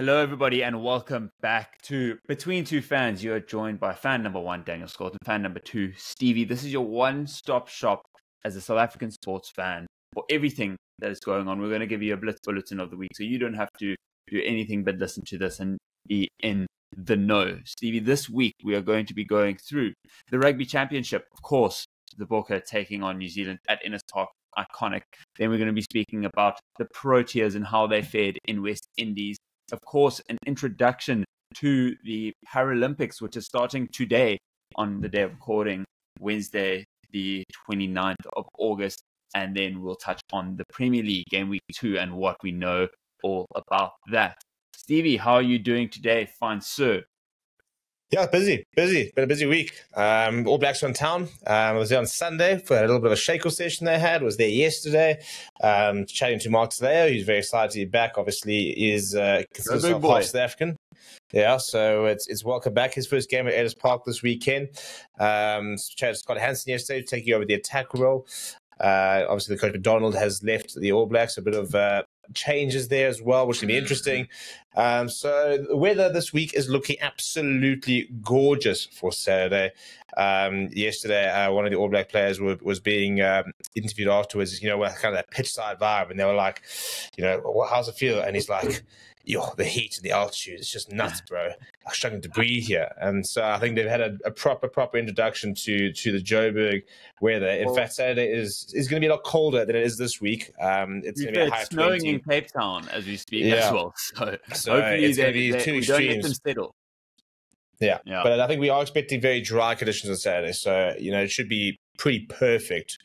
Hello, everybody, and welcome back to Between Two Fans. You're joined by fan number one, Daniel Scott, and fan number two, Stevie. This is your one stop shop as a South African sports fan for everything that is going on. We're going to give you a blitz bulletin of the week, so you don't have to do anything but listen to this and be in the know. Stevie, this week we are going to be going through the Rugby Championship, of course, the Bokke taking on New Zealand at Ellis Park. Iconic. Then we're going to be speaking about the Proteas and how they fared in West Indies of course, an introduction to the Paralympics, which is starting today on the day of recording, Wednesday, the 29th of August. And then we'll touch on the Premier League game week two and what we know all about that. Stevie, how are you doing today? Fine, sir. Yeah, busy, busy. Been a busy week. Um, All Blacks were in town. Um, I was there on Sunday for a little bit of a shaker session they had. Was there yesterday, um, chatting to Mark Tele'a, who's very excited to be back. Obviously, is uh, considers himself half South African. Yeah, so it's it's welcome back. His first game at Ellis Park this weekend. Um, chatted Scott Hansen yesterday, taking over the attack role. Uh, obviously, the coach McDonald has left the All Blacks. A bit of uh, changes there as well, which can be interesting. Um, so the weather this week is looking absolutely gorgeous for Saturday. Um, yesterday, uh, one of the All Black players were, was being um, interviewed afterwards, you know, with kind of that pitch side vibe, and they were like, you know, how's it feel? And he's like, yo, the heat and the altitude, it's just nuts, bro. I'm struggling to breathe here. And so I think they've had a, a proper, proper introduction to to the Joburg weather. In well, fact, Saturday is is going to be a lot colder than it is this week. Um, it's going to be high snowing 20. in Cape Town as we speak yeah. as well. So, so hopefully it's going to be two extremes. Yeah. yeah, but I think we are expecting very dry conditions on Saturday, so you know it should be pretty perfect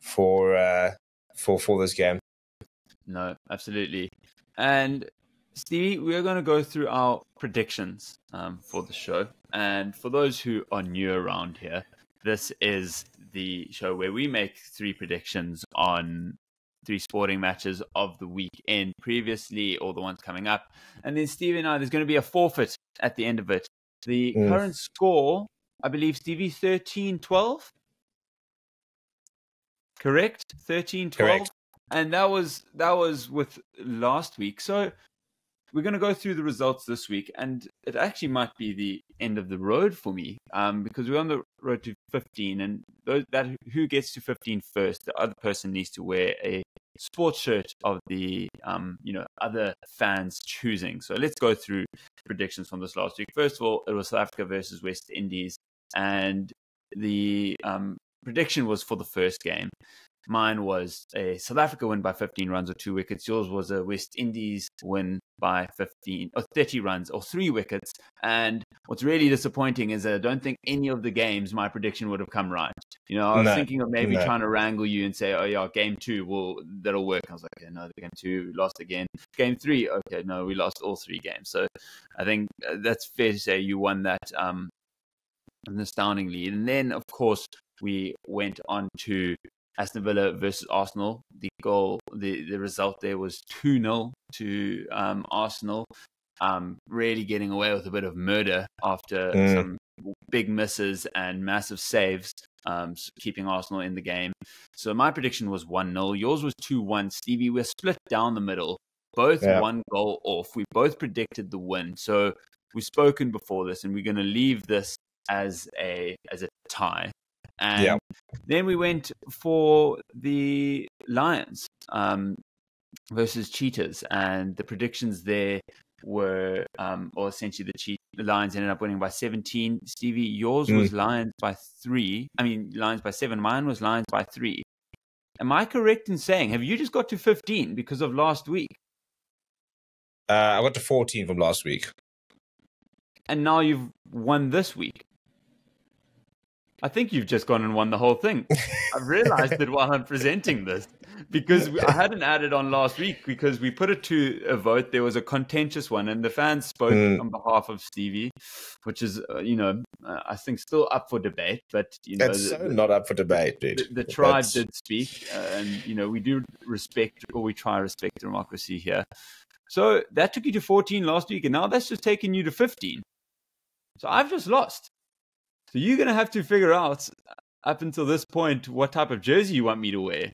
for uh, for for this game. No, absolutely. And Stevie, we are going to go through our predictions um, for the show. And for those who are new around here, this is the show where we make three predictions on three sporting matches of the weekend previously or the ones coming up. And then Stevie and I, there's going to be a forfeit at the end of it. The mm. current score, I believe, Stevie, 13 12. Correct? 13 12. And that was that was with last week. So we're going to go through the results this week, and it actually might be the end of the road for me um, because we're on the road to 15, and those, that who gets to 15 first, the other person needs to wear a sports shirt of the um, you know other fans choosing. So let's go through predictions from this last week. First of all, it was South Africa versus West Indies, and the um, prediction was for the first game. Mine was a South Africa win by 15 runs or two wickets. Yours was a West Indies win by 15 or 30 runs or three wickets. And what's really disappointing is that I don't think any of the games my prediction would have come right. You know, I was no, thinking of maybe no. trying to wrangle you and say, oh, yeah, game two, well, that'll work. I was like, okay, no, game two, lost again. Game three, okay, no, we lost all three games. So I think uh, that's fair to say you won that um, an astounding. And then, of course, we went on to Aston Villa versus Arsenal. The goal, the, the result there was 2 0 to um, Arsenal. Um, really getting away with a bit of murder after mm. some big misses and massive saves, um, keeping Arsenal in the game. So my prediction was 1 0. Yours was 2 1. Stevie, we're split down the middle, both yeah. one goal off. We both predicted the win. So we've spoken before this, and we're going to leave this as a as a tie. And yeah. then we went for the Lions um, versus Cheetahs, and the predictions there were, um, or essentially the, che- the Lions ended up winning by 17. Stevie, yours mm. was Lions by three. I mean, Lions by seven. Mine was Lions by three. Am I correct in saying, have you just got to 15 because of last week? Uh, I got to 14 from last week. And now you've won this week. I think you've just gone and won the whole thing. I've realized it while I'm presenting this because I hadn't added on last week because we put it to a vote. There was a contentious one, and the fans spoke mm. on behalf of Stevie, which is, uh, you know, uh, I think still up for debate. But you know, it's so not up for debate, dude. The, the tribe That's... did speak, uh, and you know, we do respect, or we try to respect democracy here. So that took you to 14 last week, and now that's just taken you to 15. So I've just lost. So you're going to have to figure out uh, up until this point what type of jersey you want me to wear.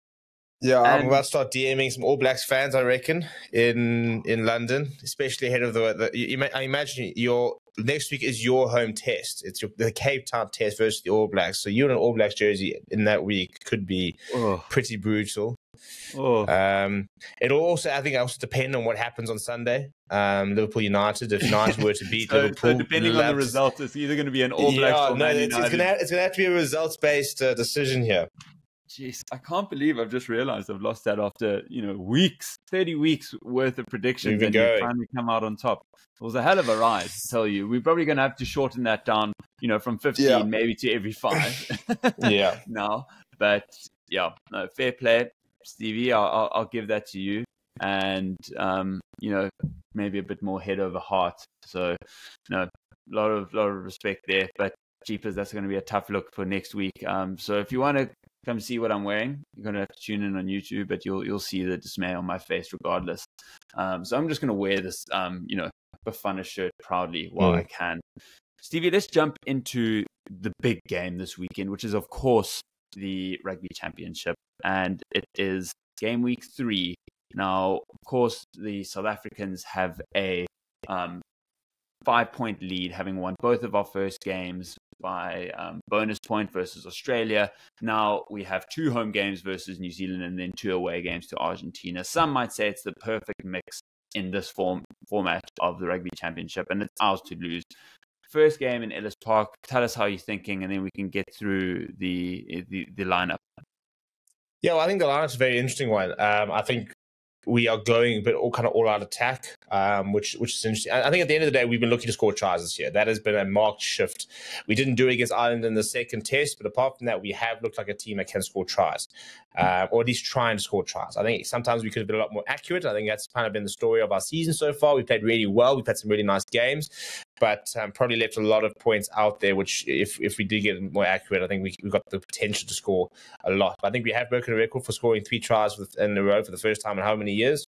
Yeah, and, I'm about to start DMing some All Blacks fans. I reckon in in London, especially ahead of the. the you, I imagine your next week is your home test. It's your, the Cape Town test versus the All Blacks. So you in an All Blacks jersey in that week could be oh. pretty brutal. Oh. Um, it'll also, I think, also depend on what happens on Sunday. Um, Liverpool United. If United were to beat so, Liverpool, so depending on the result, it's either going to be an All Blacks yeah, or no, it's, it's, have, it's gonna have to be a results based uh, decision here. Jeez, I can't believe I've just realized I've lost that after you know weeks, thirty weeks worth of predictions, and we finally come out on top. It was a hell of a ride, to tell you. We're probably going to have to shorten that down, you know, from fifteen yeah. maybe to every five. yeah. Now, but yeah, no, fair play. Stevie, I'll, I'll give that to you. And, um, you know, maybe a bit more head over heart. So, you know, a lot of, lot of respect there. But, Jeepers, that's going to be a tough look for next week. Um, so, if you want to come see what I'm wearing, you're going to have to tune in on YouTube, but you'll, you'll see the dismay on my face regardless. Um, so, I'm just going to wear this, um, you know, Bafana shirt proudly while mm. I can. Stevie, let's jump into the big game this weekend, which is, of course, the Rugby Championship and it is game week three. Now, of course, the South Africans have a um, five point lead, having won both of our first games by um, bonus point versus Australia. Now we have two home games versus New Zealand and then two away games to Argentina. Some might say it's the perfect mix in this form format of the Rugby Championship, and it's ours to lose. First game in Ellis Park. Tell us how you're thinking, and then we can get through the the, the lineup. Yeah, well, I think the lineup's a very interesting one. Um, I think we are going but all kind of all out attack, um, which which is interesting. I think at the end of the day, we've been looking to score tries this year. That has been a marked shift. We didn't do it against Ireland in the second test, but apart from that, we have looked like a team that can score tries, uh, or at least try and score tries. I think sometimes we could have been a lot more accurate. I think that's kind of been the story of our season so far. We played really well. We've had some really nice games, but um, probably left a lot of points out there. Which, if if we did get more accurate, I think we we got the potential to score a lot. But I think we have broken a record for scoring three tries in a row for the first time in how many years?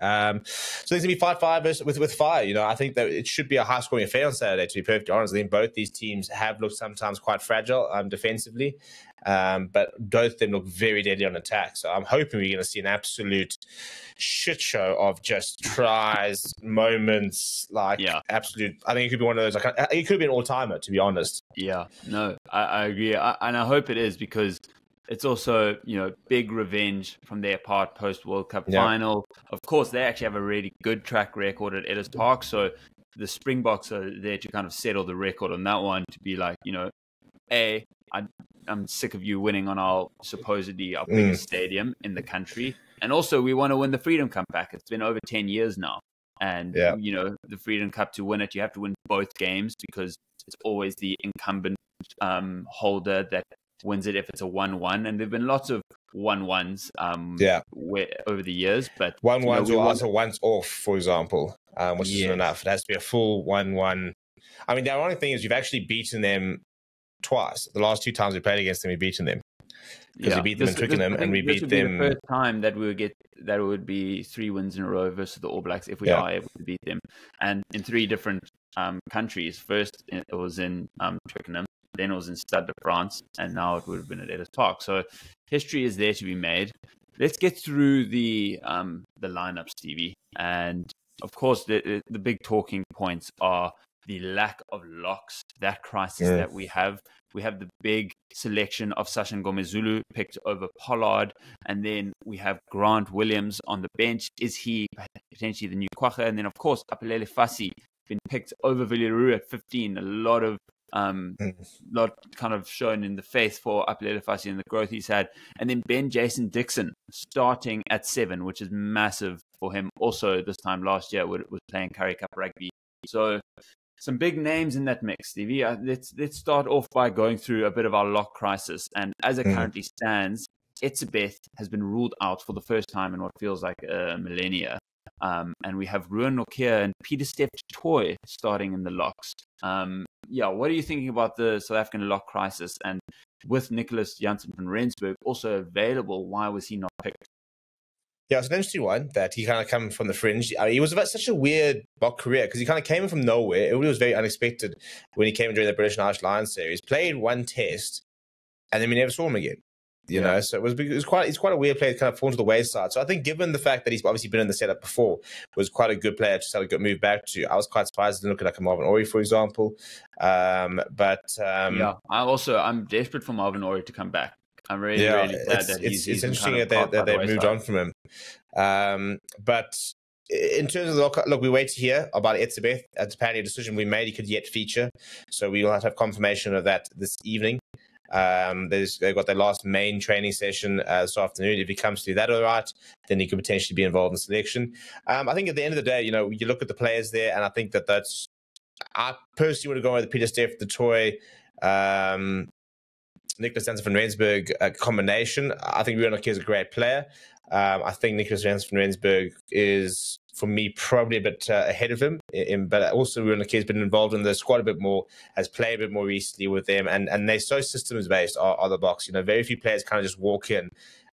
Um, so there's gonna be five five with with fire. You know, I think that it should be a high scoring affair on Saturday. To be perfectly honest, I think both these teams have looked sometimes quite fragile um, defensively, um, but both of them look very deadly on attack. So I'm hoping we're going to see an absolute shit show of just tries, moments, like yeah. absolute. I think it could be one of those. Like it could be an all timer, to be honest. Yeah, no, I, I agree, I, and I hope it is because it's also, you know, big revenge from their part post World Cup yeah. final. Of course, they actually have a really good track record at Ellis Park. So the Springboks are there to kind of settle the record on that one to be like, you know, A, I, I'm sick of you winning on our supposedly our biggest mm. stadium in the country. And also, we want to win the Freedom Cup back. It's been over 10 years now. And, yeah. you know, the Freedom Cup to win it, you have to win both games because it's always the incumbent um, holder that wins it if it's a one-one, and there've been lots of one-ones um, yeah. where, over the years. But one-ones you know, or also once off, for example, um, which yes. is enough. It has to be a full one-one. I mean, the ironic thing is you've actually beaten them twice. The last two times we played against them, we've beaten them because yeah. we beat them this, in Twickenham and we beat them. the first time that we would get that would be three wins in a row versus the All Blacks if we yeah. are able to beat them, and in three different um, countries. First, it was in um, Twickenham then it was in Stade de France, and now it would have been at Ellis Park. So history is there to be made. Let's get through the um, the lineup, Stevie, and of course the the big talking points are the lack of locks, that crisis yeah. that we have. We have the big selection of Sasha Mngomezulu picked over Pollard, and then we have Grant Williams on the bench. Is he potentially the new Kwagga? And then, of course, Aphelele Fassi been picked over Willie le Roux at 15. A lot of um, lot kind of shown in the faith for Aphelele Fassi and the growth he's had. And then Ben Jason Dixon starting at seven, which is massive for him. Also, this time last year was playing Currie Cup rugby. So some big names in that mix, Stevie. Uh, let's let's start off by going through a bit of our lock crisis. And as it mm. currently stands, Etzebeth has been ruled out for the first time in what feels like a millennia. Um, and we have Ruan Nortje and Pieter-Steph du Toit starting in the locks. Um, yeah, what are you thinking about the South African lock crisis? And with Nicholas Janse van Rensburg also available, why was he not picked? Yeah, it's an interesting one that he kind of came from the fringe. I mean, he was about such a weird lock career because he kind of came from nowhere. It was very unexpected when he came during the British and Irish Lions series. Played one test, and then we never saw him again. You yeah. know, so it was, it was quite it's quite a weird player to kind of fall to the wayside. So I think, given the fact that he's obviously been in the setup before, was quite a good player to sort of get moved back to. I was quite surprised to look at like a Marvin Orie, for example. Um, but um, yeah, I also I'm desperate for Marvin Orie to come back. I'm really yeah, really glad that he's. It's, it's interesting kind of that, they, that they've moved on from him. Um, but in terms of the look, we wait to hear about Etzebeth. It's apparently a decision we made. He could yet feature, so we will have to have confirmation of that this evening. Um, they've got their last main training session uh, this afternoon. If he comes through that all right, then he could potentially be involved in selection. Um, I think at the end of the day, you know, you look at the players there, and I think that that's. I personally would have gone with Peter Pieter-Steph, du Toit, um, Nicholas Janse van Rensburg combination. I think Rionok is a great player. Um, I think Nicholas Janse van Rensburg is for me, probably a bit uh, ahead of him. In, but also, Rionok has been involved in the squad a bit more, has played a bit more recently with them, and and they're so systems based. Are, are the Boks, you know, very few players kind of just walk in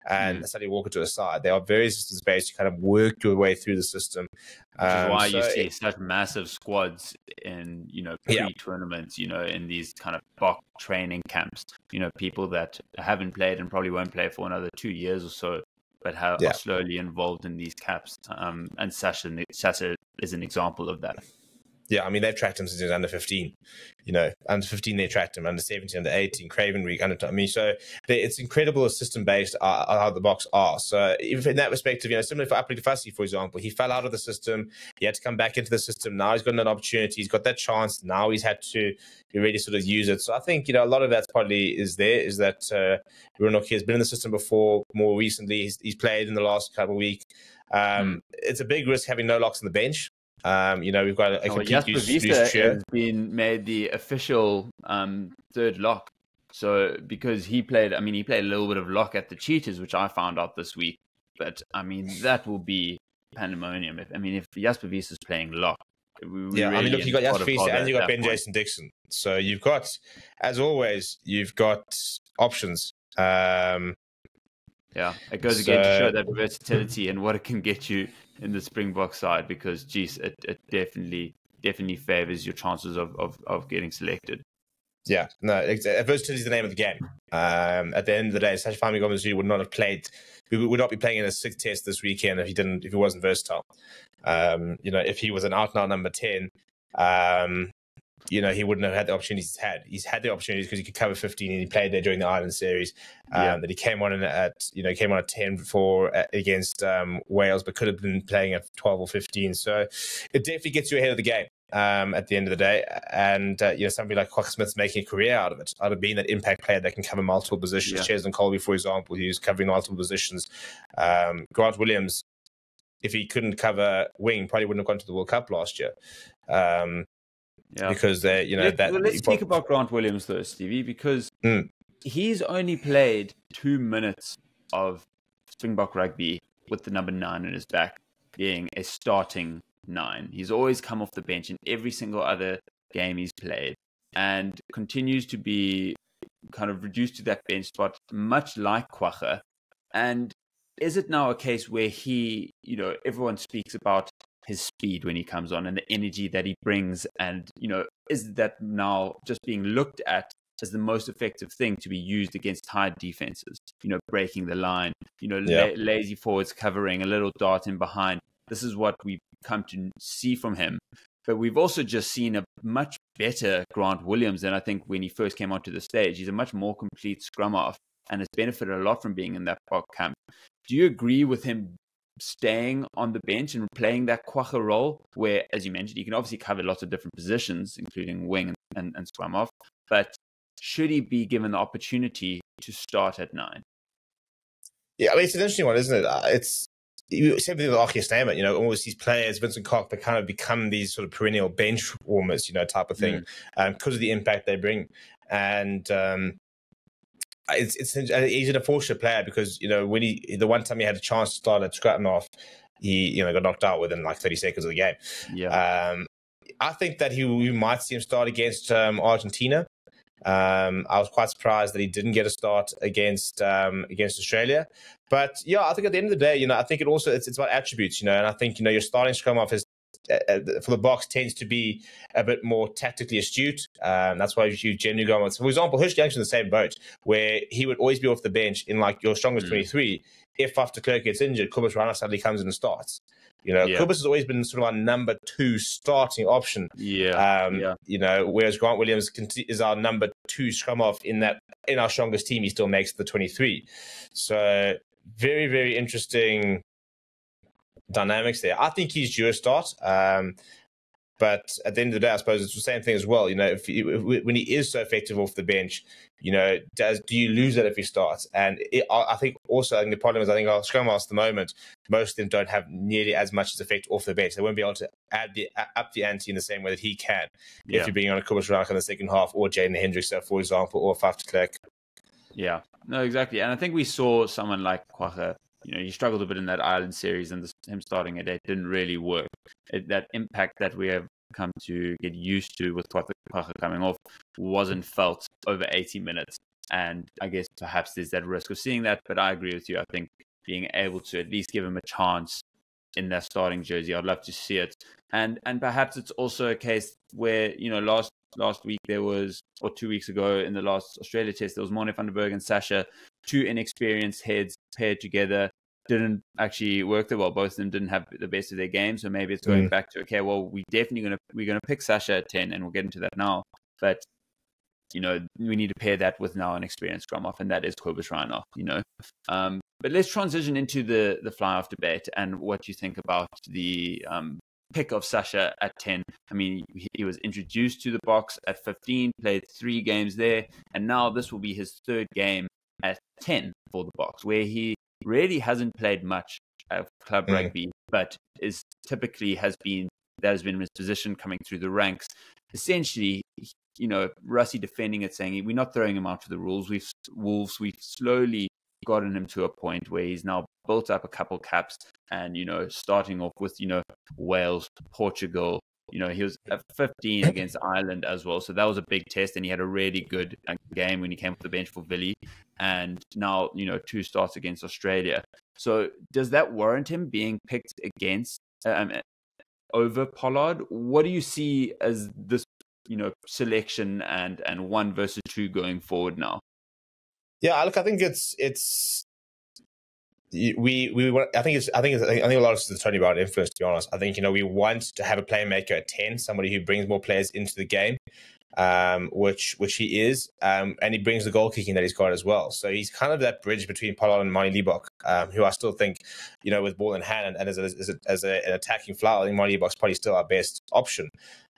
and mm. suddenly walk into a side. They are very systems based. You kind of work your way through the system. Which um, is why so you see it, such massive squads in you know pre tournaments. You know, in these kind of BOK training camps. You know, people that haven't played and probably won't play for another two years or so but how yeah. are slowly involved in these caps. Um, and Sasha, Sasha is an example of that. Yeah, I mean they've tracked him since he was under fifteen. You know, under fifteen they tracked him, under seventeen, under eighteen, Craven Week, under. I mean, so it's incredible system based uh, how the Boks are. So even in that perspective, you know, similar for Aphelele Fassi, for example, he fell out of the system. He had to come back into the system. Now he's got an opportunity. He's got that chance. Now he's had to really sort of use it. So I think you know a lot of that probably is there. Is that uh, Rionok has been in the system before. More recently, he's, he's played in the last couple of weeks. Um, mm. It's a big risk having no locks on the bench. Um, you know, we've got a, a oh, has been made the official um, third lock. So because he played, I mean, he played a little bit of lock at the Cheetahs, which I found out this week. But I mean, that will be pandemonium. If I mean, if Jasper Wiese is playing lock, we, yeah, really I mean, look, you got Jasper Wiese and you got Ben point. Jason Dixon. So you've got, as always, you've got options. Um, yeah, it goes so, again to show that versatility and what it can get you in the Springbok side because, geez, it, it definitely definitely favors your chances of, of, of getting selected. Yeah, no, versatility is the name of the game. Um, at the end of the day, Sacha Fami Gomez would not have played. We would not be playing in a sixth test this weekend if he didn't, if he wasn't versatile. Um, you know, if he was an out and out number ten, um, you know, he wouldn't have had the opportunities he's had. He's had the opportunities because he could cover 15 and he played there during the Ireland series. Um, yeah. That he came on at, you know, came on at 10 for uh, against um, Wales, but could have been playing at 12 or 15. So it definitely gets you ahead of the game um, at the end of the day. And, uh, you know, somebody like Kwagga Smith's making a career out of it, out of being that impact player that can cover multiple positions. Yeah. Cheslin Kolbe, for example, who's covering multiple positions. Um, Grant Williams, if he couldn't cover wing, probably wouldn't have gone to the World Cup last year. Um, yeah. Because they, you know, Let, that. Well, let's speak about Grant Williams though, Stevie, because mm. he's only played two minutes of Springbok rugby with the number nine on his back being a starting nine. He's always come off the bench in every single other game he's played and continues to be kind of reduced to that bench spot, much like Kwagga. And is it now a case where he, you know, everyone speaks about his speed when he comes on and the energy that he brings and you know is that now just being looked at as the most effective thing to be used against tight defenses you know breaking the line you know yeah. la- lazy forwards covering a little dart in behind this is what we've come to see from him but we've also just seen a much better Grant Williams than I think when he first came onto the stage. He's a much more complete scrumhalf and has benefited a lot from being in that BOK camp. Do you agree with him staying on the bench and playing that Kwagga role, where, as you mentioned, he can obviously cover lots of different positions, including wing and, and, and scrumhalf. But should he be given the opportunity to start at nine? Yeah, I mean, it's an interesting one, isn't it? Uh, it's same thing with RG Snyman, you know, almost these players, Vincent Koch, they kind of become these sort of perennial bench warmers, you know, type of thing, mm. um, because of the impact they bring. And um, it's it's he's an unfortunate player because you know when he the one time he had a chance to start at Scratten off, he you know got knocked out within like 30 seconds of the game. Yeah. Um, I think that he we might see him start against um, Argentina. Um, I was quite surprised that he didn't get a start against um, against Australia. But yeah, I think at the end of the day, you know, I think it also it's, it's about attributes, you know, and I think you know your starting scrumhalf has uh, uh, for the Boks tends to be a bit more tactically astute. Um, that's why you generally go with, for example, Hush Young's in the same boat where he would always be off the bench in like your strongest mm. 23. If after Kirk gets injured, Cobus Reinach suddenly comes in and starts. You know, yeah. has always been sort of our number two starting option. Yeah. Um, yeah. You know, whereas Grant Williams is our number two scrumhalf in that in our strongest team, he still makes the 23. So very, very interesting dynamics there. I think he's due a start. Um, but at the end of the day, I suppose it's the same thing as well. You know, if, if when he is so effective off the bench, you know, does do you lose that if he starts? And it, I think also I think the problem is I think our scrum at the moment, most of them don't have nearly as much as effect off the bench. They won't be able to add the up the ante in the same way that he can. Yeah. If you're being on a Cobus Reinach in the second half, or Jaden Hendrikse, for example, or Faf de Klerk. Yeah, no, exactly. And I think we saw someone like Kwagga you know, he struggled a bit in that Ireland series, and him starting at eight didn't really work. It, that impact that we have come to get used to with Kwagga coming off wasn't felt over 80 minutes. And I guess perhaps there's that risk of seeing that, but I agree with you. I think being able to at least give him a chance in their starting jersey, I'd love to see it. And and perhaps it's also a case where you know last last week there was, or two weeks ago in the last Australia test, there was Manie van der Berg and Sasha, two inexperienced heads paired together. Didn't actually work that well. Both of them didn't have the best of their games. So maybe it's going mm. back to okay, well, we definitely gonna we're gonna pick Sasha at ten, and we'll get into that now. But you know, we need to pair that with now an experienced scrumhalf, and that is Cobus Reinach, you know. Um, but let's transition into the the flyhalf debate and what you think about the um, pick of Sasha at 10. I mean, he was introduced to the Boks at 15, played three games there, and now this will be his third game at 10 for the Boks, where he really hasn't played much of club mm. rugby, but is typically has been that has been his position coming through the ranks. Essentially, you know, Rassie defending it, saying we're not throwing him out to the rules. We've Wolves, we've slowly gotten him to a point where he's now built up a couple caps and, you know, starting off with, you know, Wales, Portugal. You know, he was at 15 against Ireland as well. So that was a big test. And he had a really good uh, game when he came off the bench for Willie. And now, you know, two starts against Australia. So does that warrant him being picked against um, over Pollard? What do you see as this, you know, selection and and one versus two going forward now? Yeah, look, I think it's it's we we I think it's I think it's, I think a lot of the Tony Brown influence. To be honest, I think you know we want to have a playmaker at ten, somebody who brings more players into the game, um, which which he is, um, and he brings the goal kicking that he's got as well. So he's kind of that bridge between Pollard and Manie Libbok, um, who I still think, you know, with ball in hand and, and as, a, as, a, as a, an attacking flower, I think Manie Libbok's probably still our best option.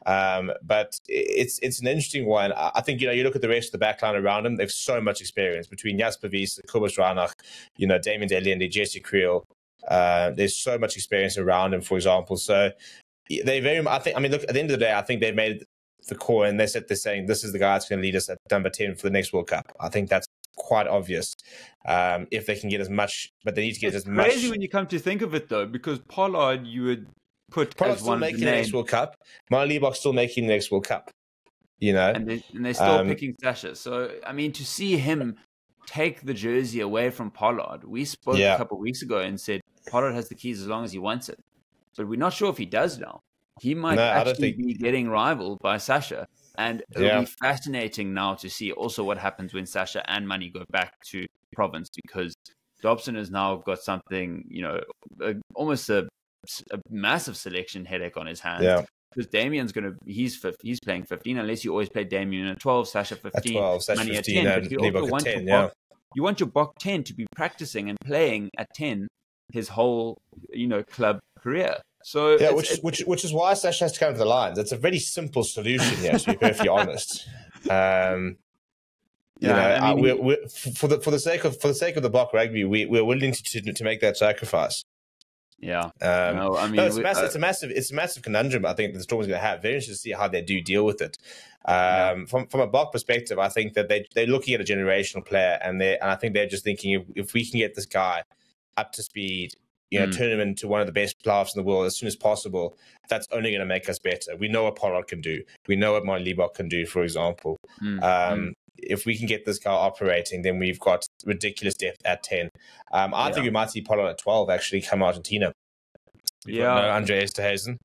Um, but it's it's an interesting one. I think you know you look at the rest of the backline around him; they've so much experience between Jasper Wiese, Cobus Reinach, you know Damian de Allende, Jesse Kriel. Uh, there's so much experience around him, for example. So they very. I think. I mean, look. At the end of the day, I think they've made the core, and they said they're saying this is the guy that's going to lead us at number ten for the next World Cup. I think that's quite obvious. Um, if they can get as much, but they need to get it's as much. Crazy when you come to think of it, though, because Pollard, you would put Pollard's still making the, the next World Cup. Manie Libbok's still making the next World Cup. You know, and, they, and they're still um, picking Sasha. So I mean, to see him take the jersey away from Pollard, we spoke yeah. a couple of weeks ago and said Pollard has the keys as long as he wants it, but we're not sure if he does now. He might no, actually think... be getting rivaled by Sasha. And it'll yeah. be fascinating now to see also what happens when Sasha and Manie go back to province because Dobson has now got something, you know, a, almost a a massive selection headache on his hands. Yeah. Because Damien's gonna he's he's playing 15 unless you always play Damien at 12, Sasha 15, at 12, Sasha 15, 10. And you, want 10, yeah. Bok, you want your Bok 10 to be practicing and playing at 10 his whole you know club career. So yeah, which, which which is why Sasha has to come to the Lions. It's a very simple solution here, to be perfectly honest. Um, you yeah, know, I mean, we're, we're, for the for the sake of for the sake of the Bok rugby, we we're willing to, to, to make that sacrifice. Yeah. Um, no, I mean, no, it's, we, massive, uh, it's a massive, it's a massive conundrum. I think the Storm is going to have. Very interested to see how they do deal with it. Um, yeah. From from a Bok perspective, I think that they they're looking at a generational player, and they and I think they're just thinking if, if we can get this guy up to speed, you know, mm. turn him into one of the best players in the world as soon as possible. That's only going to make us better. We know what Pollard can do. We know what Manie Libbok can do, for example. Mm. Um, mm if we can get this car operating, then we've got ridiculous depth at 10. Um, I yeah. think we might see Pollard at 12 actually come Argentina. yeah. No Andre Esterhuizen.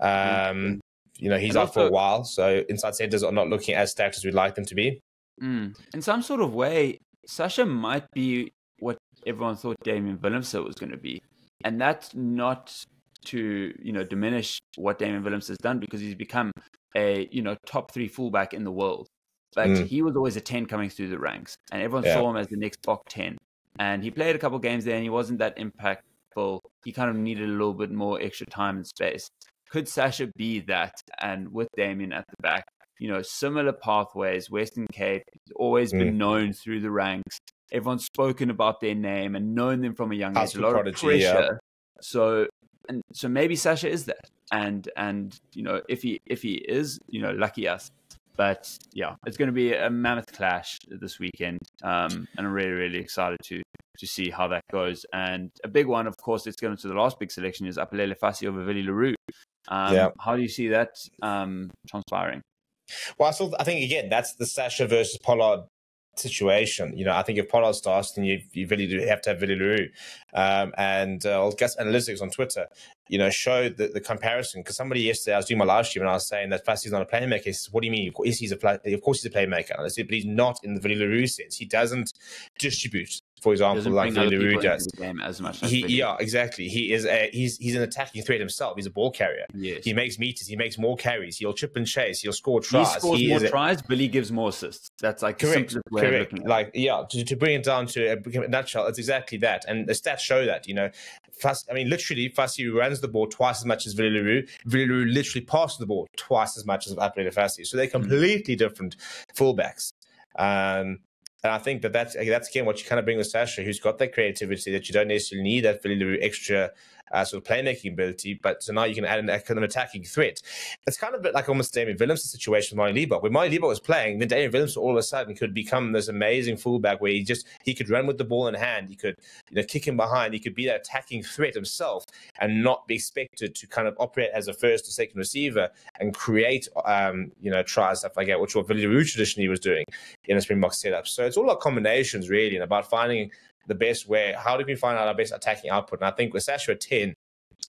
Um, you know, he's out for a while, so inside centers are not looking as stacked as we'd like them to be. Mm, in some sort of way, Sasha might be what everyone thought Damian Willemse was going to be, and that's not to you know diminish what Damian Willemse has done because he's become a you know top three fullback in the world. But mm. he was always a ten coming through the ranks, and everyone yeah. saw him as the next Bok ten. And he played a couple games there, and he wasn't that impactful. He kind of needed a little bit more extra time and space. Could Sasha be that? And with Damian at the back, you know, similar pathways. Western Cape has always mm. been known through the ranks. Everyone's spoken about their name and known them from a young age. A lot prodigy, of pressure. Yeah. So, and so maybe Sasha is that. And and you know, if he if he is, you know, lucky us. But yeah, it's going to be a mammoth clash this weekend, um, and I'm really really excited to to see how that goes. And a big one, of course, it's going to into the last big selection is Aphelele Fassi over Willie le Roux. Um, yeah. How do you see that um, transpiring? Well, I still I think again that's the Sasha versus Pollard situation. You know, I think if Pollard starts, then you, you really do have to have Willie le Um, and uh, guess analytics on Twitter, you know, showed the, the comparison. Because somebody yesterday, I was doing my live stream and I was saying that Fassi's not a playmaker. He says, what do you mean? Yes, he's a play- of course he's a playmaker. I said, but he's not in the Willie le sense. He doesn't distribute for example, like Roux does. as much he, yeah, exactly. He is a he's he's an attacking threat himself. He's a ball carrier. Yes. He makes meters. He makes more carries. He'll chip and chase. He'll score tries. He scores he more tries. A, Billy gives more assists. That's like correct. correct. Like yeah, to, to, bring it down to a, nutshell, it's exactly that. And the stats show that. You know, I mean, literally, Fassi runs the ball twice as much as Roux. Willie le Roux literally passes the ball twice as much as Aphelele Fassi. So they're hmm. completely mm. different fullbacks. Um, and I think that that's that's again what you kind of bring with Sasha, who's got that creativity that you don't necessarily need that little extra uh, sort of playmaking ability, but so now you can add an, kind an attacking threat. It's kind of a bit like almost Damian Willemse' situation with Manie Libbok. When Manie Libbok was playing, then Damian Willemse all of a sudden could become this amazing fullback where he just he could run with the ball in hand, he could you know kick him behind, he could be that attacking threat himself and not be expected to kind of operate as a first or second receiver and create um, you know tries stuff like that, which what Roux traditionally was doing in a Springbok setup. So it's all about combinations really and about finding the best way. How do we find out our best attacking output? And I think with Sasha 10,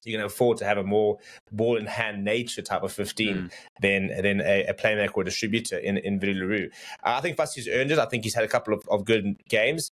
you can afford to have a more ball in hand nature type of 15 mm. than than a, a, playmaker or distributor in, in Willie le I think Fassi's earned it. I think he's had a couple of, of good games.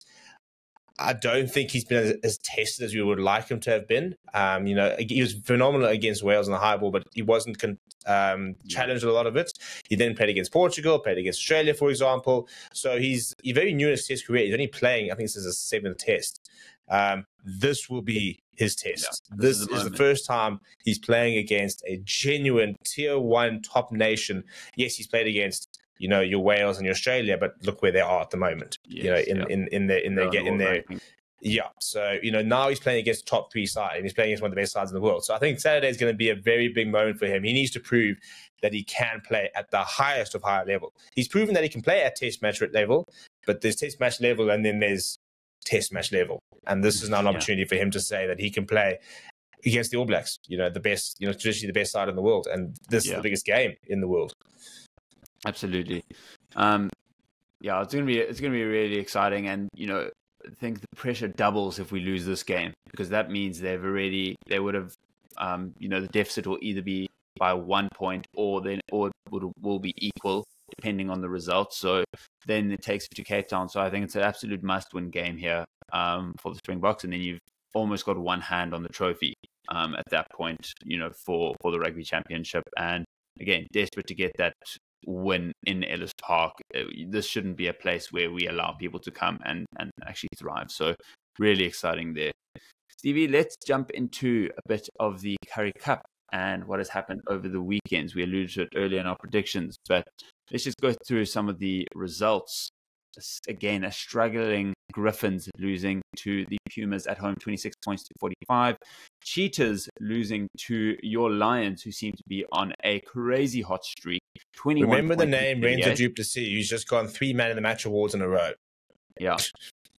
I don't think he's been as, as, tested as we would like him to have been. Um, you know, he was phenomenal against Wales on the high ball, but he wasn't con- um, challenged a lot of it. He then played against Portugal, played against Australia, for example. So he's, he's very new in his test career. He's only playing, I think this is his seventh test. Um, this will be his test. Yeah, this, this, is, is the first time he's playing against a genuine tier one top nation. Yes, he's played against you know your Wales and your Australia, but look where they are at the moment. Yes, you know, in, yeah. in in their in their in their yeah. So you know now he's playing against top three side, and he's playing against one of the best sides in the world. So I think Saturday is going to be a very big moment for him. He needs to prove that he can play at the highest of higher level. He's proven that he can play at Test match level, but there's Test match level, and then there's Test match level. And this is now an opportunity yeah. for him to say that he can play against the All Blacks. You know, the best, you know, traditionally the best side in the world, and this yeah. is the biggest game in the world. Absolutely. Um, yeah, it's gonna be it's gonna be really exciting, and you know, I think the pressure doubles if we lose this game because that means they've already they would have, um, you know, the deficit will either be by one point or then or will, will be equal depending on the results. So then it takes it to Cape Town. So I think it's an absolute must-win game here um, for the Springboks, and then you've almost got one hand on the trophy um, at that point, you know, for for the rugby championship. And again, desperate to get that win in Ellis Park. Uh, this shouldn't be a place where we allow people to come and and actually thrive. So really exciting there. Stevie, let's jump into a bit of the Currie Cup and what has happened over the weekends. We alluded to it earlier in our predictions, but let's just go through some of the results. Again, a struggling Griffins losing to the Pumas at home, 26 points to 45. Cheetahs losing to your Lions, who seem to be on a crazy hot streak. 21 Remember the name Renzo du Plessis, who's just gone three man of the match awards in a row. Yeah.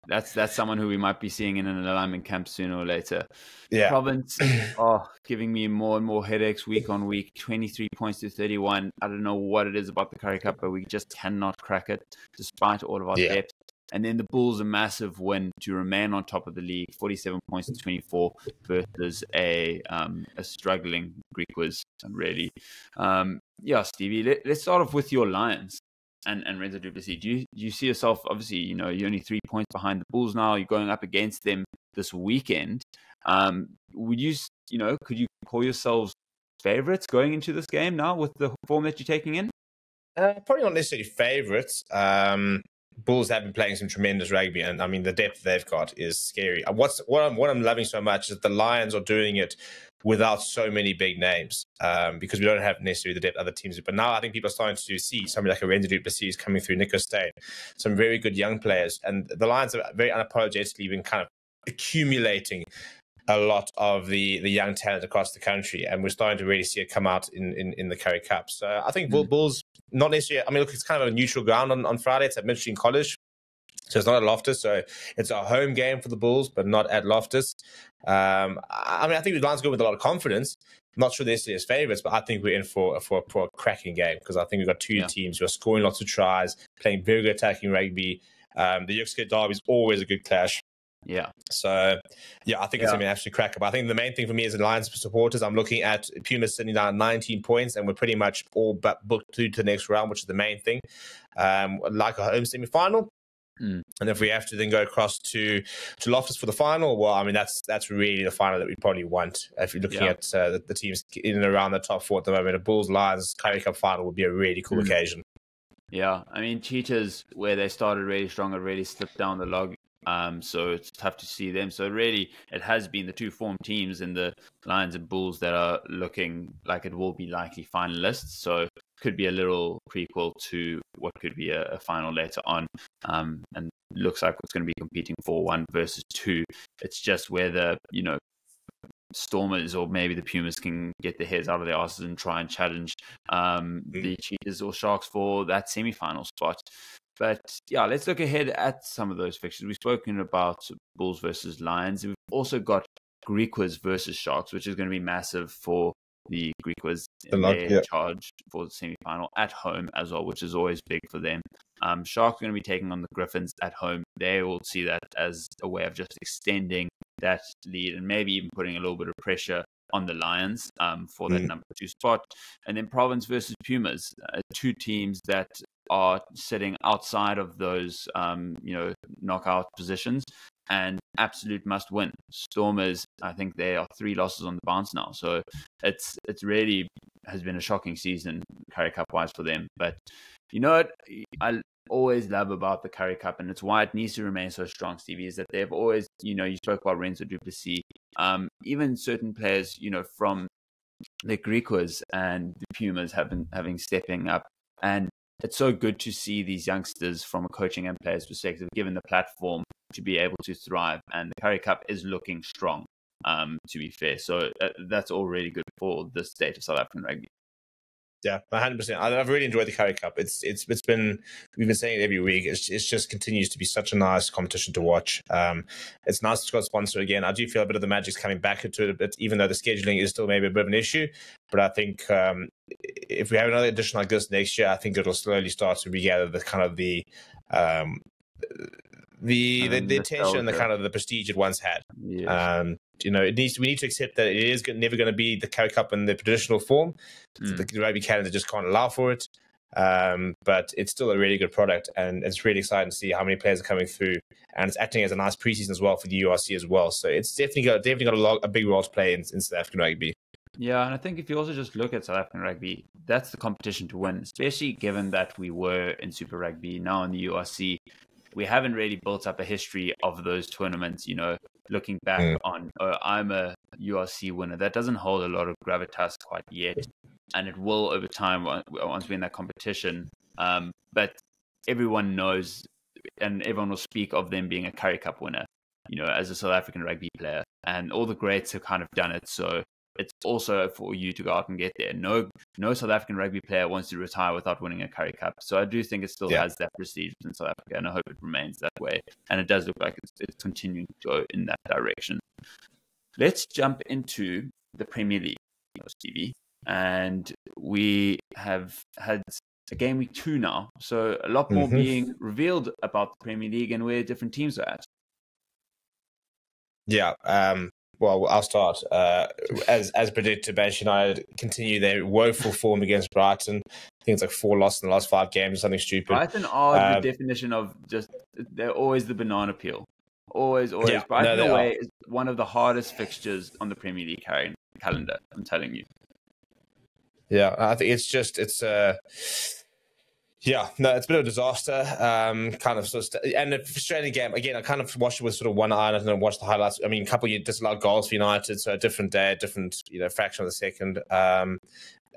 That's that's someone who we might be seeing in an alignment camp sooner or later. Yeah. Province, oh, giving me more and more headaches week on week. Twenty three points to thirty one. I don't know what it is about the Currie Cup, but we just cannot crack it, despite all of our yeah. depth. And then the Bulls a massive win to remain on top of the league, 47 points to 24 versus a um, a struggling Griquas, really. Um, yeah, Stevie, let, us start off with your Lions and, and Renzo du Plessis. Do you, do you see yourself, obviously, you know, you're only three points behind the Bulls now, you're going up against them this weekend. Um, would you, you know, could you call yourselves favorites going into this game now with the form that you're taking in? Uh, probably not necessarily favorites. Um, Bulls have been playing some tremendous rugby, and I mean the depth they've got is scary. Uh, what's what I'm what I'm loving so much is that the Lions are doing it without so many big names um, because we don't have necessarily the depth other teams. But now I think people are starting to see somebody like a Renzo du Plessis coming through, Nico Steyn, some very good young players, and the Lions are very unapologetically been kind of accumulating a lot of the the young talent across the country, and we're starting to really see it come out in in, in the Currie Cup. So I think mm. Bulls not necessarily. I mean, look, it's kind of a neutral ground on, on Friday. It's at Michigan College. So it's not at Loftus. So it's a home game for the Bulls, but not at Loftus. Um, I mean, I think the Lions go with a lot of confidence. I'm not sure this is favourites, but I think we're in for for, for a cracking game because I think we've got two yeah. teams who are scoring lots of tries, playing very good attacking rugby. Um, the Jukskei Derby is always a good clash. Yeah. So, yeah, I think yeah. it's going to be absolutely cracker. But I think the main thing for me as a Lions supporters, I'm looking at Pumas sitting down 19 points, and we're pretty much all but booked through to the next round, which is the main thing. Um, like a home semi final. Mm. And if we have to then go across to to Loftus for the final, well, I mean that's that's really the final that we probably want. If you're looking yeah. at uh, the, the, teams in and around the top four at the moment, a Bulls Lions Currie Cup final would be a really cool mm. occasion. Yeah, I mean Cheetahs, where they started really strong, have really slipped down the log um, so it's tough to see them. So really, it has been the two form teams in the Lions and Bulls that are looking like it will be likely finalists. So could be a little prequel to what could be a, a final later on. Um, and looks like it's going to be competing for one versus two. It's just whether you know Stormers or maybe the Pumas can get their heads out of their asses and try and challenge um, mm. the Cheetahs or Sharks for that semi final spot. But yeah, let's look ahead at some of those fixtures. We've spoken about Bulls versus Lions. We've also got Griquas versus Sharks, which is going to be massive for the Griquas in their yeah. charge for the semi final at home as well, which is always big for them. Um, Sharks are going to be taking on the Griffins at home. They will see that as a way of just extending that lead and maybe even putting a little bit of pressure on the Lions um, for that mm. number two spot. And then Province versus Pumas, uh, two teams that are sitting outside of those, um, you know, knockout positions and absolute must win. Stormers, I think they are three losses on the bounce now. So it's it's really has been a shocking season Currie Cup wise for them. But you know what I always love about the Currie Cup and it's why it needs to remain so strong, Stevie, is that they've always, you know, you spoke about Renzo du Plessis. Um, even certain players, you know, from the Griquas and the Pumas have been having stepping up and it's so good to see these youngsters from a coaching and players perspective given the platform to be able to thrive. And the Currie Cup is looking strong, um, to be fair. So uh, that's all really good for the state of South African rugby. Yeah, hundred percent. I've really enjoyed the Currie Cup. It's it's it's been we've been saying it every week. It's it's just continues to be such a nice competition to watch. Um, it's nice to got sponsor again. I do feel a bit of the magic's coming back into it a bit, even though the scheduling is still maybe a bit of an issue. But I think um, if we have another edition like this next year, I think it'll slowly start to regather the kind of the um, the the, the attention and the kind of the prestige it once had. Yes. Um, you know, it needs we need to accept that it is never going to be the Currie Cup in the traditional form. Mm. The rugby calendar just can't allow for it. Um, but it's still a really good product, and it's really exciting to see how many players are coming through, and it's acting as a nice preseason as well for the URC as well. So it's definitely got definitely got a, lot, a big role to play in, in South African rugby. Yeah, and I think if you also just look at South African rugby, that's the competition to win, especially given that we were in Super Rugby, now in the URC we haven't really built up a history of those tournaments. You know, looking back mm. on, oh, I'm a URC winner. That doesn't hold a lot of gravitas quite yet, and it will over time once we're in that competition. Um, but everyone knows, and everyone will speak of them being a Currie Cup winner. You know, as a South African rugby player, and all the greats have kind of done it. So it's also for you to go out and get there. No, no South African rugby player wants to retire without winning a Currie Cup. So I do think it still yeah. has that prestige in South Africa, and I hope it remains that way. And it does look like it's, it's continuing to go in that direction. Let's jump into the Premier League, TV, and we have had a game week two now. So a lot more mm-hmm. being revealed about the Premier League and where different teams are at. Yeah. Um, well, I'll start. Uh, as as predicted, Manchester United continue their woeful form against Brighton. I think it's like four losses in the last five games, something stupid. Brighton are um, the definition of just they're always the banana peel. Always, always. Yeah, Brighton no, away are. is one of the hardest fixtures on the Premier League calendar. I'm telling you. Yeah, I think it's just it's uh yeah, no, it's been a disaster. Um, kind of sort of, and the frustrating game again. I kind of watched it with sort of one eye and then watched the highlights. I mean, a couple of disallowed goals for United, so a different day, a different you know fraction of the second. Um,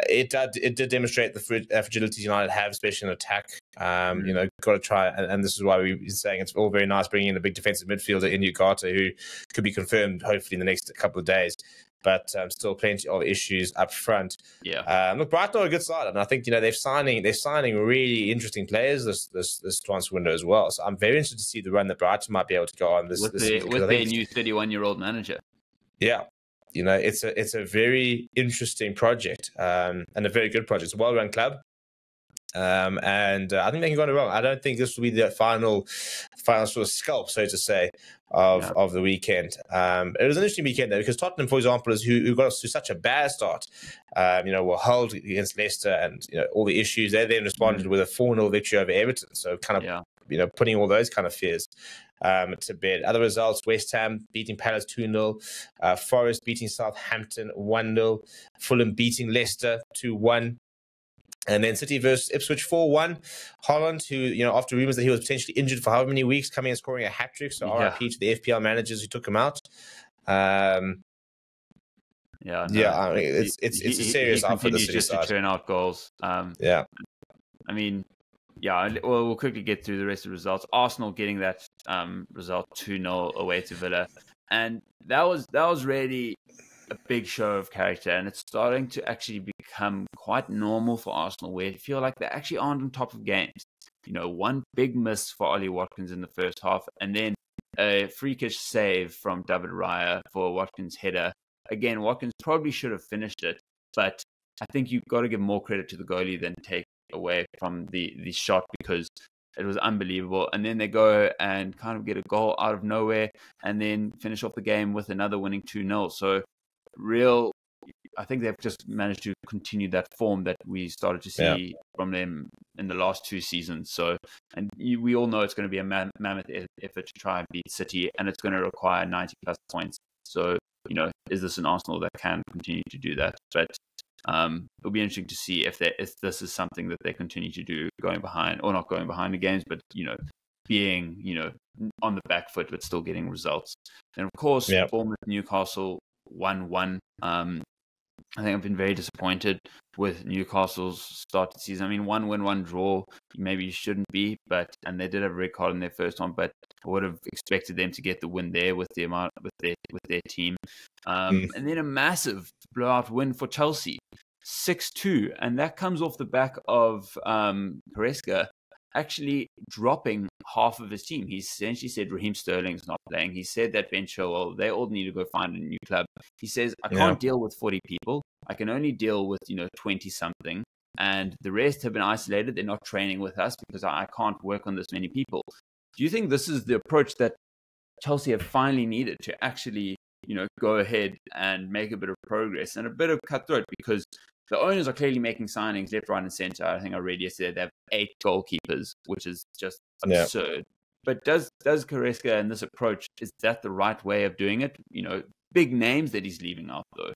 it did it did demonstrate the uh, fragilities United have, especially in attack. Um, mm You know, got to try, and, and, this is why we're saying it's all very nice bringing in a big defensive midfielder in Ugarte, who could be confirmed hopefully in the next couple of days but um, still plenty of issues up front. Yeah. Um, look, Brighton are a good side, and I think you know they're signing they're signing really interesting players this this, this transfer window as well. So I'm very interested to see the run that Brighton might be able to go on this with, this the, with their new 31 year old manager. Yeah. You know, it's a it's a very interesting project um, and a very good project. It's a well run club. Um, and uh, I think they can go on wrong. I don't think this will be the final, final sort of scalp, so to say, of yeah. of the weekend. Um, it was an interesting weekend though, because Tottenham, for example, is who, who got us to such a bad start. Um, you know, were held against Leicester and you know all the issues. They then responded mm. with a four 0 victory over Everton. So kind of yeah. you know putting all those kind of fears. Um, to bed. Other results West Ham beating Palace 2 0, uh, Forest beating Southampton 1 0, Fulham beating Leicester 2 1, and then City versus Ipswich 4 1. Haaland, who, you know, after rumors that he was potentially injured for however many weeks, coming and scoring a hat trick. So yeah. RIP to the FPL managers who took him out. Um, yeah, no, yeah. I mean, it's it's it's a serious he, he for the City just side. to turn out goals. Um, yeah, I mean, yeah. Well, we'll quickly get through the rest of the results. Arsenal getting that um, result two 0 away to Villa, and that was that was really a big show of character, and it's starting to actually become quite normal for Arsenal, where they feel like they actually aren't on top of games. You know, one big miss for Ollie Watkins in the first half, and then a freakish save from David Raya for Watkins' header. Again, Watkins probably should have finished it, but I think you've got to give more credit to the goalie than take away from the the shot because it was unbelievable. And then they go and kind of get a goal out of nowhere and then finish off the game with another winning 2 0. So real. I think they've just managed to continue that form that we started to see yeah. from them in the last two seasons. So, and you, we all know it's going to be a mammoth effort to try and beat City, and it's going to require 90 plus points. So, you know, is this an Arsenal that can continue to do that? But um, it'll be interesting to see if they, if this is something that they continue to do going behind or not going behind the games, but you know, being you know on the back foot but still getting results. And of course, yep. Bournemouth, Newcastle 1 1. Um, I think I've been very disappointed with Newcastle's start to season. I mean, one win, one draw. Maybe you shouldn't be, but and they did have a red card in their first one, but I would have expected them to get the win there with the amount with their with their team. Um, mm. And then a massive blowout win for Chelsea, six two, and that comes off the back of um, Maresca actually dropping half of his team. He essentially said Raheem Sterling's not playing. He said that Ben Chilwell, they all need to go find a new club. He says, I can't deal with 40 people. I can only deal with, you know, 20 something. And the rest have been isolated. They're not training with us because I can't work on this many people. Do you think this is the approach that Chelsea have finally needed to actually, you know, go ahead and make a bit of progress and a bit of cutthroat? Because the owners are clearly making signings left, right, and center. I think I read yesterday they have eight goalkeepers, which is just absurd. Yeah. But does does Maresca and this approach is that the right way of doing it? You know, big names that he's leaving out though.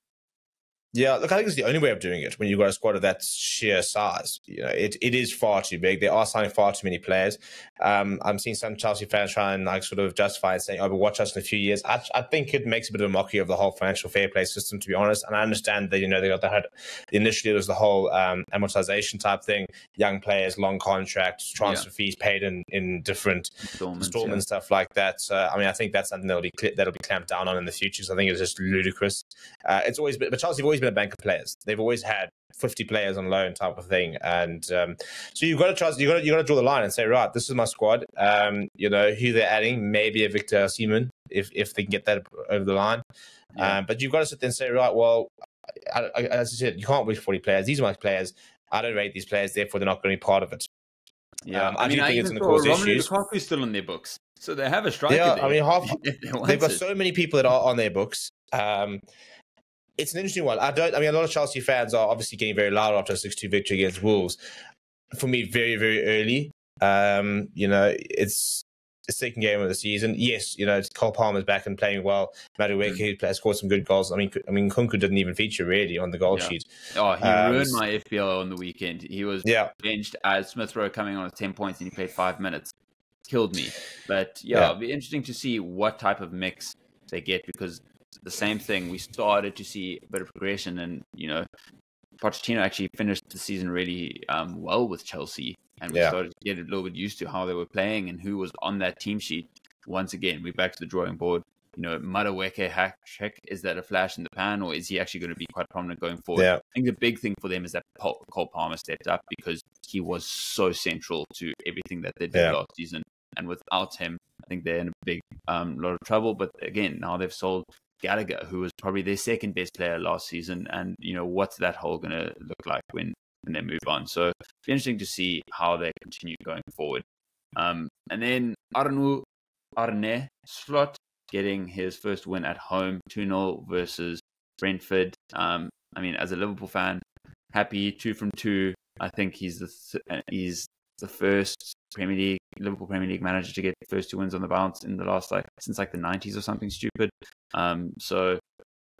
Yeah, look, I think it's the only way of doing it when you've got a squad of that sheer size. You know, it, it is far too big. They are signing far too many players. Um, I'm seeing some Chelsea fans try and like sort of justify and saying, "Oh, but watch us in a few years." I, I think it makes a bit of a mockery of the whole financial fair play system, to be honest. And I understand that you know they got had initially it was the whole um, amortization type thing, young players, long contracts, transfer yeah. fees paid in in different installments, installments yeah. stuff like that. So I mean, I think that's something that'll be that'll be clamped down on in the future. So I think it's just ludicrous. Uh, it's always been, but Chelsea have always been a bank of players. They've always had 50 players on loan type of thing. And um, so you've got to trust, you've got to, you've got to draw the line and say, right, this is my squad. Um, you know, who they're adding, maybe a Victor Osimhen if, if they can get that over the line. Yeah. Um, but you've got to sit there and say, right, well, I, I, as I said, you can't wish 40 players. These are my players. I don't rate these players, therefore they're not going to be part of it. Yeah, um, I, I, mean, do think it's going to cause Romelu issues. Lukaku's still on their books, so they have a striker. Yeah, I mean, half they have got so many people that are on their books. Um, it's an interesting one. I don't. I mean, a lot of Chelsea fans are obviously getting very loud after a six-two victory against Wolves. For me, very very early. Um, you know, it's the second game of the season. Yes, you know, Cole Palmer's back and playing well. Madueke mm. has scored some good goals. I mean, I mean, Nkunku didn't even feature really on the goal yeah. sheet. Oh, he um, ruined my FPL on the weekend. He was yeah. benched as Smith Rowe coming on with 10 points and he played five minutes. Killed me. But yeah, yeah, it'll be interesting to see what type of mix they get because the same thing. We started to see a bit of progression and, you know, Pochettino actually finished the season really um, well with Chelsea and we yeah. started to get a little bit used to how they were playing and who was on that team sheet. Once again, we're back to the drawing board. You know, Madueke check is that a flash in the pan, or is he actually going to be quite prominent going forward? Yeah. I think the big thing for them is that Paul, Cole Palmer stepped up because he was so central to everything that they did yeah. last season. And without him, I think they're in a big um, lot of trouble. But again, now they've sold Gallagher, who was probably their second best player last season. And, you know, what's that hole going to look like when and then move on. So it'll be interesting to see how they continue going forward. Um, and then Arnaud Arne Slot getting his first win at home, 2 0 versus Brentford. Um, I mean, as a Liverpool fan, happy two from two. I think he's the th- uh, he's the first Premier League Liverpool Premier League manager to get first two wins on the bounce in the last like since like the 90s or something stupid. Um, so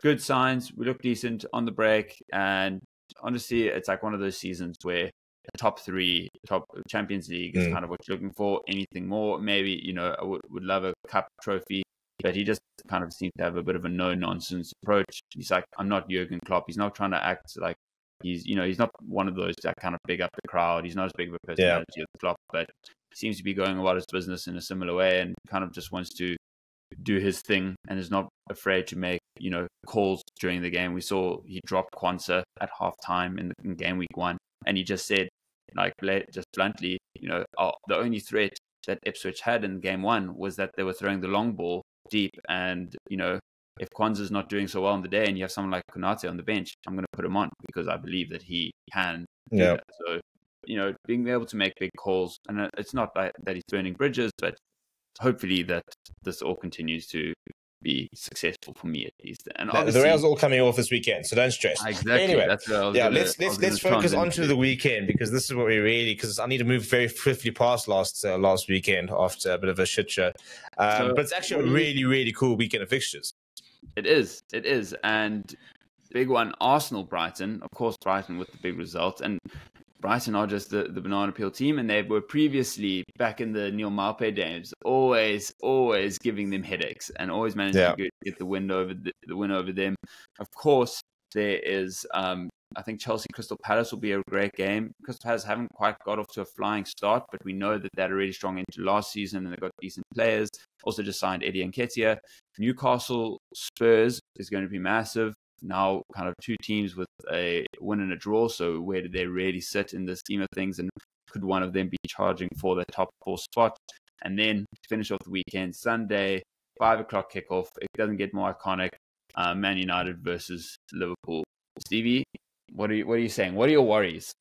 good signs. We look decent on the break, and honestly, it's like one of those seasons where the top three, top Champions League is mm. kind of what you're looking for. Anything more, maybe you know, I would, would love a cup trophy, but he just kind of seems to have a bit of a no nonsense approach. He's like, I'm not Jurgen Klopp. He's not trying to act like he's, you know, he's not one of those that kind of big up the crowd. He's not as big of a personality yeah. as Klopp, but seems to be going about his business in a similar way and kind of just wants to do his thing and is not afraid to make you know calls during the game. We saw he dropped Quansah at halftime in, the, in game week one, and he just said like just bluntly, you know, oh, the only threat that Ipswich had in game one was that they were throwing the long ball deep, and you know. If Quansah's not doing so well on the day, and you have someone like Konate on the bench, I'm going to put him on because I believe that he can. Yeah. So, you know, being able to make big calls, and uh, it's not like that he's burning bridges, but hopefully that this all continues to be successful for me at least. And the, the rails all coming off this weekend, so don't stress. Exactly. Anyway, yeah, gonna, let's let's let's focus onto the weekend because this is what we really because I need to move very swiftly past last uh, last weekend after a bit of a shit show. Um, so, but it's actually a really really cool weekend of fixtures. It is. It is, and big one Arsenal Brighton. Of course, Brighton with the big result, and Brighton are just the, the banana peel team, and they were previously back in the Neal Maupay days, always, always giving them headaches and always managing yeah. to get, get, the win over the, the, win over them. Of course, there is, um, I think Chelsea Crystal Palace will be a great game. Crystal Palace haven't quite got off to a flying start, but we know that they're really strong into last season and they've got decent players. Also, just signed Eddie Nketiah. Newcastle Spurs is going to be massive now kind of two teams with a win and a draw. So where do they really sit in the scheme of things? And could one of them be charging for the top four spot? And then finish off the weekend, Sunday, five o'clock kickoff. It doesn't get more iconic. Uh, Man United versus Liverpool. Stevie, what are you, what are you saying? What are your worries?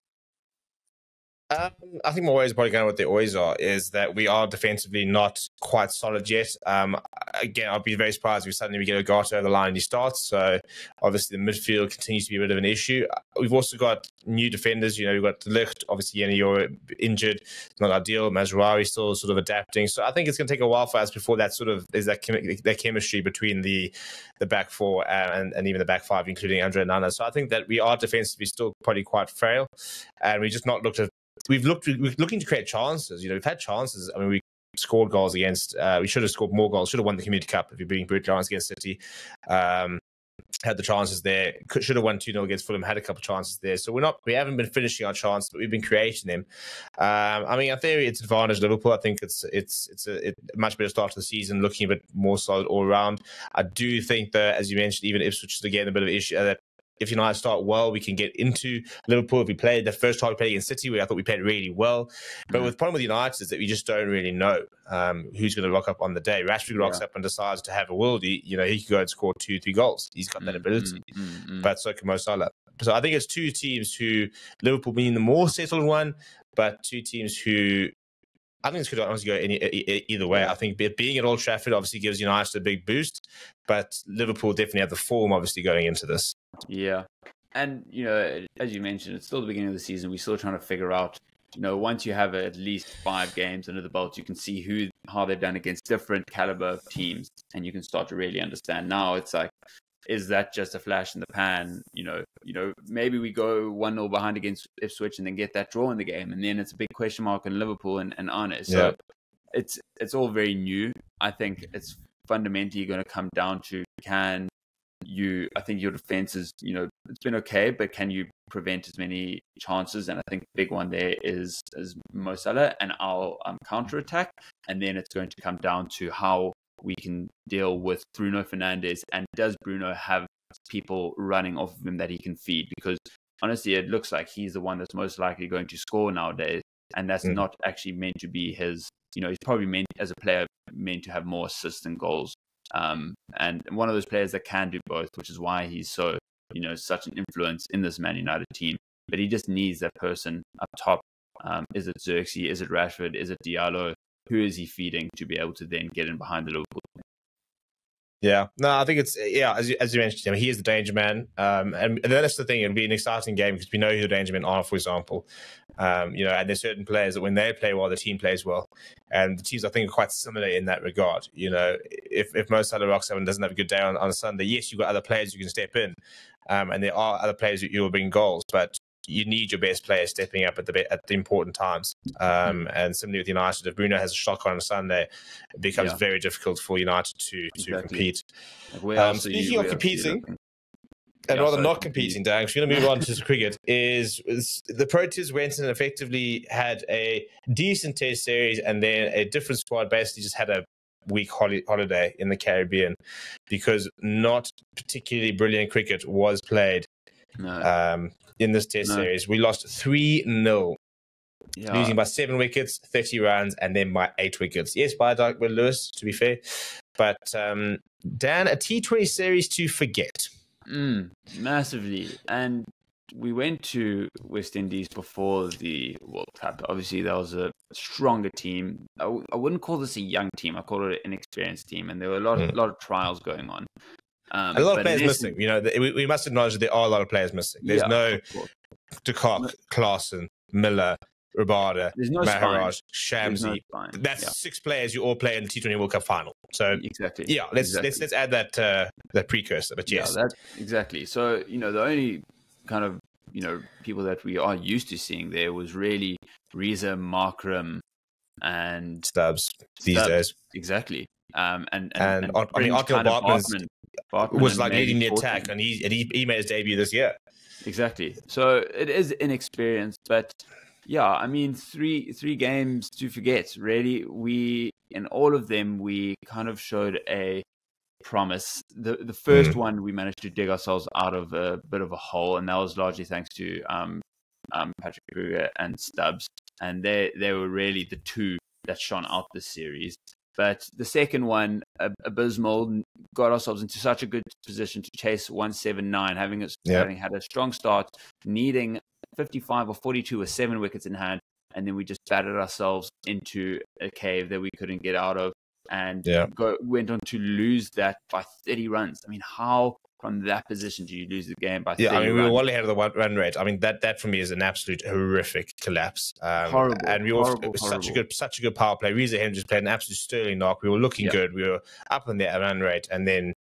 Um, I think my worries probably going with the always are is that we are defensively not quite solid yet. Um, again, I'd be very surprised if suddenly we get Ugarte over the line and he starts. So obviously the midfield continues to be a bit of an issue. We've also got new defenders. You know, we've got Ligt, obviously Yenny, you're injured, not ideal. Mazraoui still sort of adapting. So I think it's going to take a while for us before that sort of there's that chem- that chemistry between the the back four and, and even the back five, including Andre Onana. So I think that we are defensively still probably quite frail, and we just not looked at we've looked we're looking to create chances. You know, we've had chances. I mean, we scored goals against. Uh, we should have scored more goals. Should have won the Community Cup if you're being brutally honest against City. Um, had the chances there. Could, should have won 2 0 against Fulham, had a couple of chances there. So we're not, we haven't been finishing our chances, but we've been creating them. Um, I mean, in theory, it's advantage Liverpool. I think it's it's it's a, it, much better start to the season, looking a bit more solid all around. I do think that, as you mentioned, even Ipswich is again a bit of an issue. Uh, if United start well, we can get into Liverpool. If we played the first time we played against City, where I thought we played really well. But mm. with the problem with United is that we just don't really know um, who's going to rock up on the day. Rashford rocks yeah. up and decides to have a world. you know, he could go and score two, three goals. He's got that mm, ability. Mm, mm, mm, but so can Mo Salah. So I think it's two teams who Liverpool being the more settled one, but two teams who I think this could honestly go any, either way. I think being at Old Trafford obviously gives United a big boost, but Liverpool definitely have the form obviously going into this. Yeah, and you know, as you mentioned, it's still the beginning of the season. We're still trying to figure out. You know, once you have at least five games under the belt, you can see who how they've done against different caliber of teams, and you can start to really understand. Now it's like is that just a flash in the pan? You know, you know, maybe we go one 0 behind against Ipswich and then get that draw in the game, and then it's a big question mark in Liverpool and, and Arne. So yeah. it's it's all very new. I think it's fundamentally going to come down to can you? I think your defense is you know it's been okay, but can you prevent as many chances? And I think the big one there is is Mo Salah and our um, counter attack, and then it's going to come down to how we can deal with Bruno Fernandes? And does Bruno have people running off of him that he can feed? Because honestly, it looks like he's the one that's most likely going to score nowadays. And that's mm. not actually meant to be his, you know, he's probably meant as a player meant to have more assists and goals. Um, and one of those players that can do both, which is why he's so, you know, such an influence in this Man United team. But he just needs that person up top. Um, is it Zirkzee? Is it Rashford? Is it Diallo? who is he feeding to be able to then get in behind the Liverpool? Yeah, no, I think it's yeah, as you, as you mentioned, he is the danger man, um, and, and that's the thing. It'll be an exciting game because we know who the danger men are, for example. Um, you know, and there's certain players that when they play well, the team plays well, and the teams I think are quite similar in that regard. You know, if if Mo Salah rocks up and doesn't have a good day on, on a Sunday, yes, you've got other players you can step in, um, and there are other players that you will bring goals, but you need your best players stepping up at the at the important times. Um, mm. and similarly with United, if Bruno has a shock on a Sunday, it becomes yeah. very difficult for United to to exactly. compete. Like um, speaking you, of competing. And yeah, rather not competing, Dan, we're going to move on to cricket. Is, is the Proteas went and effectively had a decent Test series, and then a different squad basically just had a week holiday in the Caribbean because not particularly brilliant cricket was played no. um, in this test no. series. We lost 3 0, yeah. losing by seven wickets, 30 runs, and then by eight wickets. Yes, by Duckworth-Lewis, to be fair. But um, Dan, a T20 series to forget. Mm, massively. And we went to West Indies before the World Cup. Obviously, that was a stronger team. I w- I wouldn't call this a young team. I call it an experienced team, and there were a lot, mm. a lot of trials going on. Um, a lot of players missing. You know, we, we, must acknowledge that there are a lot of players missing. There's yeah, no De Kock, Klaasen, Miller, Rabada, no Maharaj, Shamsi. No That's yeah. six players you all play in the T20 World Cup final. So exactly, yeah. Let's exactly. let's let's add that uh, that precursor. But yes, yeah, that, exactly. So you know, the only kind of you know people that we are used to seeing there was really Reeza Markram and Stubbs these Stubbs. days. Exactly. Um, and and, and, and I mean, Akil Baartman was like leading the attack, and he, and he he made his debut this year. Exactly. So it is inexperienced, but yeah, I mean, three three games to forget. Really, we in all of them we kind of showed a promise. The the first mm. one we managed to dig ourselves out of a bit of a hole, and that was largely thanks to um, um, Patrick Kruger and Stubbs, and they they were really the two that shone out the series. But the second one, abysmal, got ourselves into such a good position to chase 179, having, it, yep. having had a strong start, needing 55 or 42 or seven wickets in hand. And then we just battered ourselves into a cave that we couldn't get out of and go, went on to lose that by 30 runs. I mean, how from that position do you lose the game by? Yeah, I mean, we were well ahead of the run rate. I mean, that that for me is an absolute horrific collapse. Um, horrible, and we also horrible, such a good such a good power play. Reeza Hendricks played an absolute sterling knock. We were looking yeah. good. We were up on the run rate, and then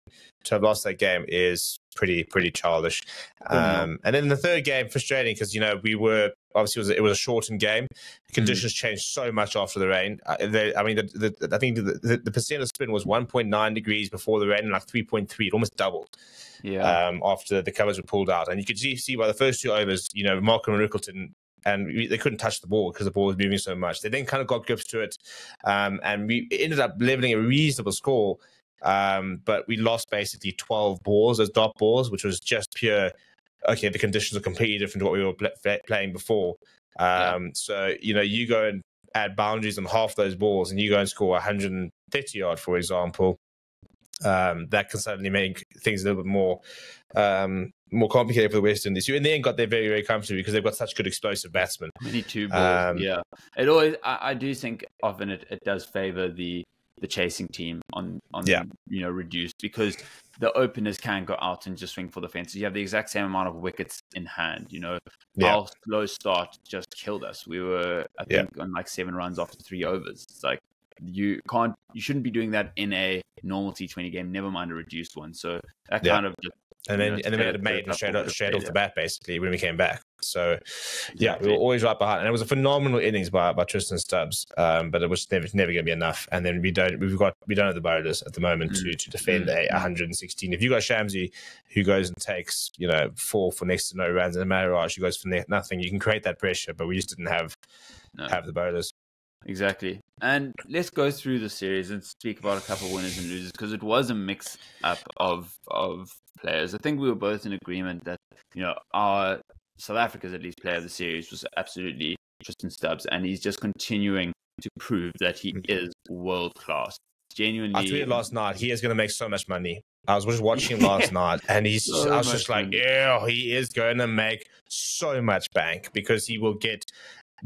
to have lost that game is pretty pretty childish. Um, and then the third game, frustrating because you know we were obviously it was, it was a shortened game. Conditions mm. changed so much after the rain. Uh, they, I mean, the, the, I think the, the, percent of spin was 1.9 degrees before the rain and like 3.3. It almost doubled. Yeah. Um, after the covers were pulled out, and you could see see by the first two overs, you know, Markram and Rickelton and we, they couldn't touch the ball because the ball was moving so much. They then kind of got grips to it, um, and we ended up leveling a reasonable score. Um, but we lost basically 12 balls as dot balls, which was just pure. Okay, the conditions are completely different to what we were pl- playing before. Um, yeah. So you know, you go and add boundaries on half those balls, and you go and score 130 yard, for example. um, that can suddenly make things a little bit more um, more complicated for the West Indies. Who in the end got there very very comfortably because they've got such good explosive batsmen. Many two balls, um, yeah. It always I, I, do think often it, it does favour the the chasing team on on yeah. you know reduced because the openers can go out and just swing for the fences. You have the exact same amount of wickets in hand. You know, yeah. our slow start just killed us. We were, I think, yeah. on like seven runs after three overs. It's like you can't, you shouldn't be doing that in a normal T20 game. Never mind a reduced one. So that yeah. kind of just and then and then we had made straight, off, straight off the bat basically when we came back. So yeah, we were always right behind, and it was a phenomenal innings by by Tristan Stubbs. Um, but it was never never going to be enough. And then we don't we've got we don't have the bowlers at the moment mm. to to defend mm. a 116. If you got Shamsi who goes and takes you know four for next to no runs, and Maharaj who goes for nothing, you can create that pressure. But we just didn't have no. have the bowlers. Exactly. And let's go through the series and speak about a couple of winners and losers because it was a mix up of of players. I think we were both in agreement that you know our South Africa's at least player of the series was absolutely Tristan Stubbs, and he's just continuing to prove that he mm-hmm. is world class. Genuinely, I tweeted last night he is going to make so much money. I was just watching last night, and he's. So I was just like, yeah, he is going to make so much bank because he will get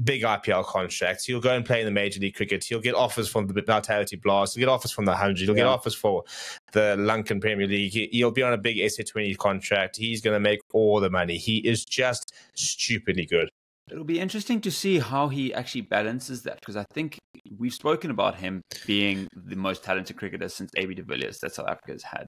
big IPL contracts. He'll go and play in the Major League Cricket. He'll get offers from the Vitality Blast. He'll get offers from the 100. He'll yeah. get offers for the Lankan Premier League. He, will be on a big SA20 contract. He's going to make all the money. He is just stupidly good. It'll be interesting to see how he actually balances that because I think we've spoken about him being the most talented cricketer since AB de Villiers that South Africa's had.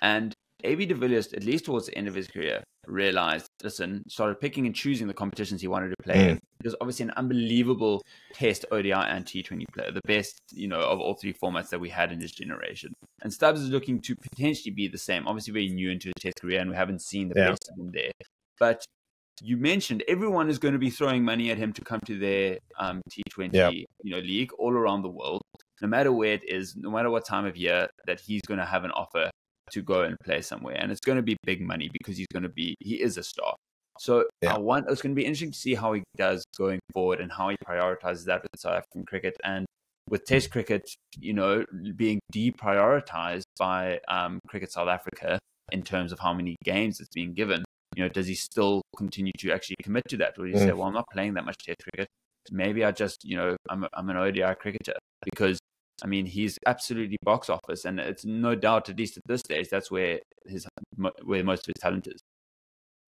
And AB de Villiers, at least towards the end of his career, realized, listen, started picking and choosing the competitions he wanted to play mm. He was obviously an unbelievable test ODI and T20 player, the best, you know, of all three formats that we had in this generation. And Stubbs is looking to potentially be the same. Obviously, very new into his test career, and we haven't seen the yeah. best of him there. But you mentioned everyone is going to be throwing money at him to come to their um, T20, yeah. you know, league all around the world. No matter where it is, no matter what time of year, that he's going to have an offer to go and play somewhere, and it's going to be big money because he's going to be he is a star. So yeah. I want it's going to be interesting to see how he does going forward and how he prioritizes that with South African cricket and with Test cricket, you know, being deprioritized by um, Cricket South Africa in terms of how many games it's being given. You know, does he still continue to actually commit to that? Or do you mm. say, well, I'm not playing that much Test cricket. Maybe I just, you know, I'm, I'm an ODI cricketer because I mean, he's absolutely box office, and it's no doubt, at least at this stage, that's where his where most of his talent is.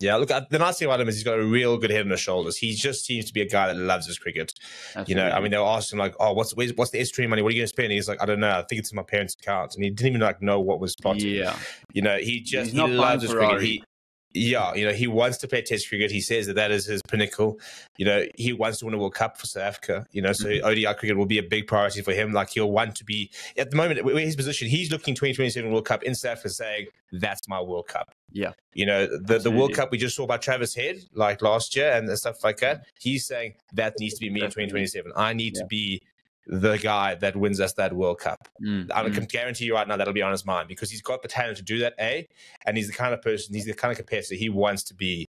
Yeah, look, the nice thing about him is he's got a real good head on his shoulders. He just seems to be a guy that loves his cricket. Absolutely. You know, I mean, they'll ask him like, "Oh, what's what's the S3 money? What are you going to spend?" And he's like, "I don't know. I think it's in my parents' account." And he didn't even like know what was plotted. Yeah, you know, he just he loves his cricket. He, yeah, you know, he wants to play Test cricket. He says that that is his pinnacle. You know, he wants to win a World Cup for South Africa. You know, so mm-hmm. ODI cricket will be a big priority for him. Like he'll want to be at the moment where his position. He's looking 2027 World Cup in South Africa, saying that's my World Cup. Yeah, you know, the Absolutely. the World Cup we just saw by Travis Head like last year and stuff like that. He's saying that needs to be me in 2027. I need yeah. to be the guy that wins us that World Cup. Mm, I can guarantee you right now that'll be on his mind because he's got the talent to do that, A, and he's the kind of person, he's the kind of competitor he wants to be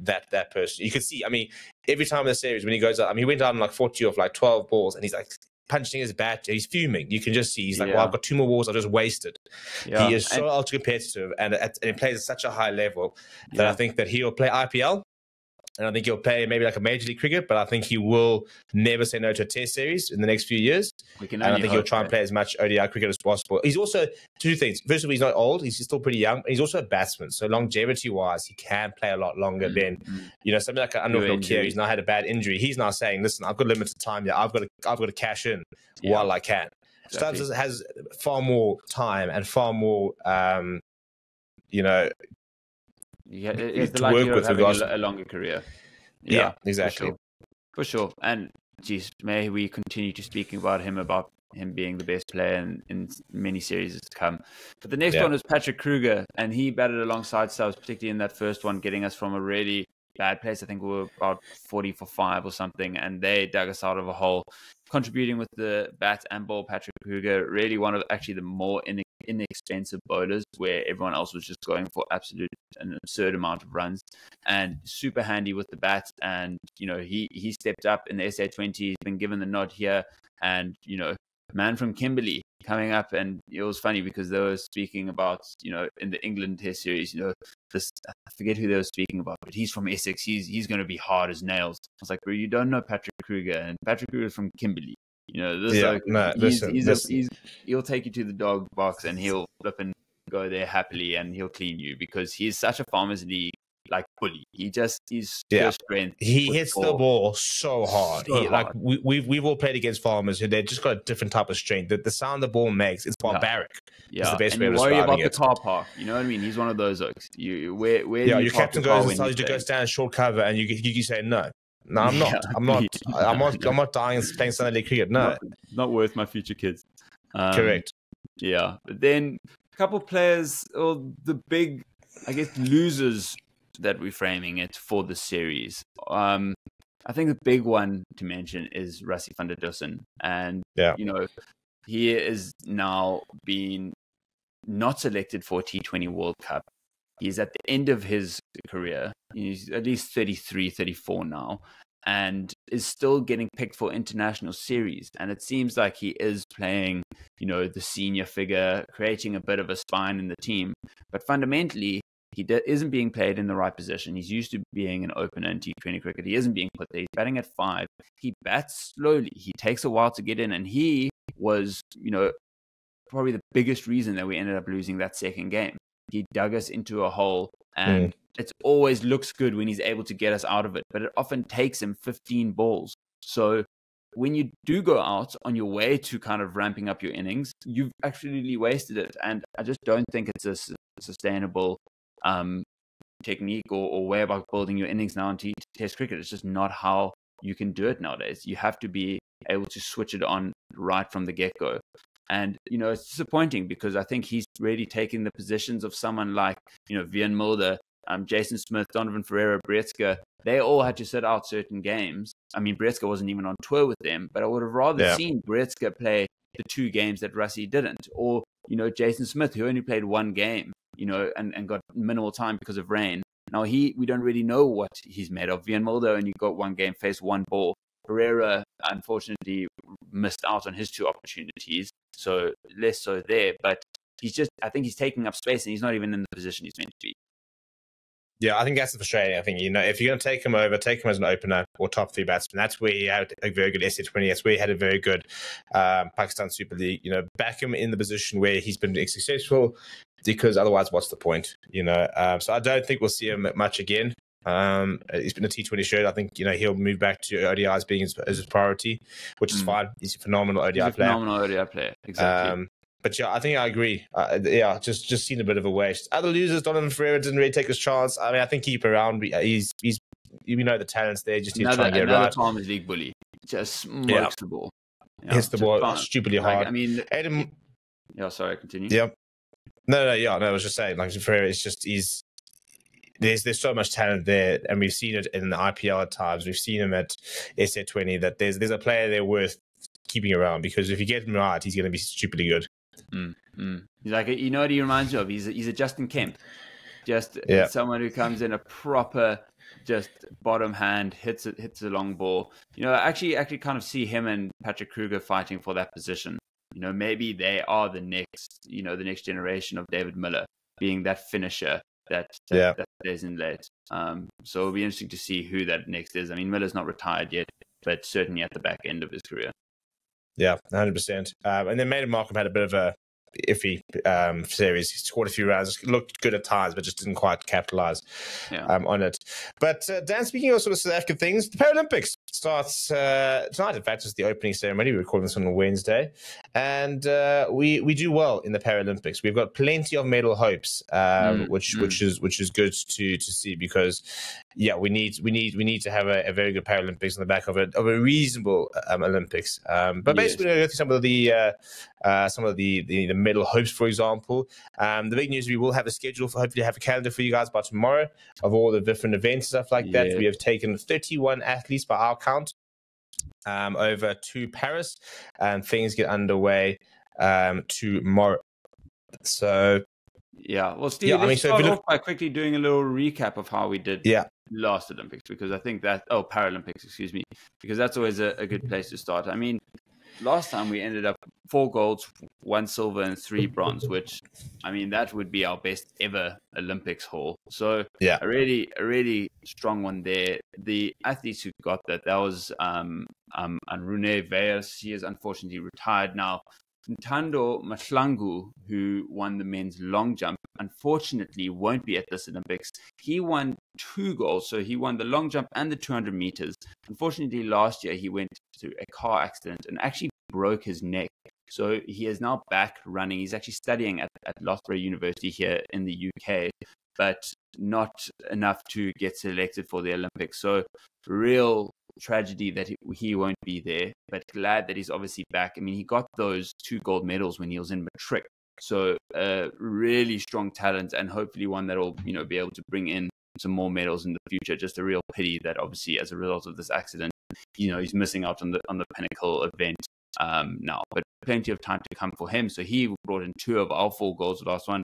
that that person. You can see, I mean, every time in the series when he goes up, I mean, he went down like 40 off like 12 balls and he's like punching his bat, he's fuming. You can just see he's like, yeah. well, I've got two more balls, I just wasted. Yeah. He is so ultra competitive and, and he plays at such a high level that yeah. I think that he'll play IPL and I think he'll play maybe like a major league cricket, but I think he will never say no to a test series in the next few years. and I think he'll try and play as much ODI cricket as possible. He's also two things. First of all, he's not old; he's still pretty young. He's also a batsman, so longevity wise, he can play a lot longer mm-hmm. than you know something like an Anrich Nortje. He's now had a bad injury. He's now saying, "Listen, I've got limited time. Yeah, I've got to, I've got to cash in yeah. while I can." Exactly. Stubbs has far more time and far more, um, you know, yeah, it's the likelihood of having a, a, longer career. Yeah, yeah exactly. For sure. for sure. And geez, may we continue to speaking about him about him being the best player in, in many series to come. But the next yeah. one was Patrick Kruger, and he batted alongside Stubbs, particularly in that first one, getting us from a really bad place. I think we were about 40 for five or something, and they dug us out of a hole, contributing with the bat and ball. Patrick Kruger, really one of actually the more inexpensive bowlers, where everyone else was just going for absolute an absurd amount of runs, and super handy with the bat. And you know he he stepped up in the SA20. He's been given the nod here, and you know man from Kimberley coming up, and it was funny because they were speaking about, you know, in the England Test series, you know, this I forget who they were speaking about, but he's from Essex. He's he's going to be hard as nails. I was like, bro, you don't know Patrick Kruger, and Patrick Kruger is from Kimberley. You know, this yeah, like, no, he's, listen, he's, listen. A, he's he'll take you to the dog box and he'll flip and go there happily and he'll clean you because he's such a farmers league like bully. He just he's yeah. strength. He hits the ball so hard. So he, hard. Like we, we've we've all played against farmers who they just got a different type of strength. The, the sound the ball makes it's barbaric. Yeah, the best and way you worry about it. the car park. You know what I mean? He's one of those. Like, you where where yeah, your captain goes and tells you to go stand short cover, and you you, you say no. No, I'm not. Yeah. I'm not. I'm not. I'm not dying playing Sunday League cricket. No, not, not worth my future kids. Um, Correct. Yeah, but then a couple players, or the big, I guess, losers that we're framing it for the series. Um, I think the big one to mention is Rassie van der Dussen. And, yeah. you know, he is now being not selected for T20 World Cup. He's at the end of his career. He's at least 33, 34 now and is still getting picked for international series. And it seems like he is playing, you know, the senior figure, creating a bit of a spine in the team. But fundamentally, he isn't being played in the right position. He's used to being an opener in T20 cricket. He isn't being put there. He's batting at five. He bats slowly. He takes a while to get in. And he was, you know, probably the biggest reason that we ended up losing that second game. He dug us into a hole. And mm. it always looks good when he's able to get us out of it. But it often takes him 15 balls. So when you do go out on your way to kind of ramping up your innings, you've actually wasted it. And I just don't think it's a sustainable um, technique or, or way about building your innings now into test cricket. It's just not how you can do it nowadays. You have to be able to switch it on right from the get go. And, you know, it's disappointing because I think he's really taking the positions of someone like, you know, Wiaan Mulder, um, Jason Smith, Donovan Ferreira, Breetzke. They all had to sit out certain games. I mean, Breetzke wasn't even on tour with them, but I would have rather yeah. seen Breetzke play the two games that Rassie didn't. Or, you know, Jason Smith, who only played one game you know, and, and got minimal time because of rain. Now he, we don't really know what he's made of. Mulder and you got one game, faced one ball. Ferreira, unfortunately, missed out on his two opportunities, so less so there. But he's just, I think he's taking up space, and he's not even in the position he's meant to be. Yeah, I think that's the frustrating. I think you know if you're going to take him over, take him as an opener or top three batsman. That's where he had a very good SA20. That's where he had a very good um, Pakistan Super League. You know, back him in the position where he's been successful because otherwise, what's the point? You know, um, so I don't think we'll see him much again. Um, he's been a T20 shirt. I think you know he'll move back to ODIs being his, as his priority, which is mm. fine. He's a phenomenal ODI he's a player. Phenomenal ODI player, exactly. Um, but yeah, I think I agree. Uh, yeah, just just seen a bit of a waste. Other losers, Donovan Ferreira didn't really take his chance. I mean, I think keep around. He's he's you know the talents there. Just another, trying to get another right. Thomas League bully. Just smokes yeah. the ball. Hits the ball fun. stupidly hard. Like, I mean, Adam. Yeah, sorry. Continue. Yeah, no, no, yeah, no. I was just saying, like Ferreira is just he's there's there's so much talent there, and we've seen it in the IPL at times. We've seen him at SA20 that there's there's a player there worth keeping around because if you get him right, he's going to be stupidly good. Mm, mm. He's like you know what he reminds me of. He's a, he's a Justin Kemp, just yeah. someone who comes in a proper just bottom hand hits it hits a long ball. You know, actually actually kind of see him and Patrick Kruger fighting for that position you know, maybe they are the next, you know, the next generation of David Miller being that finisher that that, yeah. that is in late. Um, so it'll be interesting to see who that next is. I mean, Miller's not retired yet, but certainly at the back end of his career. Yeah, hundred percent. Um, and then Maynard Markram had a bit of a iffy um, series. He scored a few rounds, looked good at times, but just didn't quite capitalize yeah. um, on it. But uh, Dan, speaking of sort of South African things, the Paralympics starts uh, tonight. In fact, it's the opening ceremony. We're recording this on a Wednesday, and uh, we we do well in the Paralympics. We've got plenty of medal hopes, um, mm, which mm. which is which is good to to see because yeah, we need we need we need to have a, a very good Paralympics on the back of a of a reasonable um, Olympics. Um, but yes. basically, we're going to go through some of the uh, uh, some of the, the, the medal hopes, for example. Um, the big news we will have a schedule for hopefully have a calendar for you guys by tomorrow of all the different events and stuff like yeah. that. We have taken 31 athletes by our count um, over to Paris, and things get underway um, tomorrow. So yeah, well, Steve, yeah, let's I mean, so start look... off by quickly doing a little recap of how we did yeah. last Olympics because I think that oh Paralympics, excuse me, because that's always a, a good place to start. I mean, last time we ended up four golds, one silver, and three bronze, which I mean that would be our best ever Olympics haul. So yeah, a really a really strong one there. The athletes who got that that was um um Rune Weyers. He is unfortunately retired now. Ntando Mahlangu, who won the men's long jump, unfortunately won't be at this Olympics. He won two golds, so he won the long jump and the 200 meters. Unfortunately, last year he went through a car accident and actually broke his neck. So he is now back running. He's actually studying at, at Loughborough University here in the UK, but not enough to get selected for the Olympics. So real tragedy that he won't be there, but glad that he's obviously back. I mean, he got those two gold medals when he was in matric. So uh, really strong talent and hopefully one that will, you know, be able to bring in some more medals in the future. Just a real pity that obviously as a result of this accident, you know, he's missing out on the on the pinnacle event um, now. But plenty of time to come for him. So he brought in two of our four goals. The last one,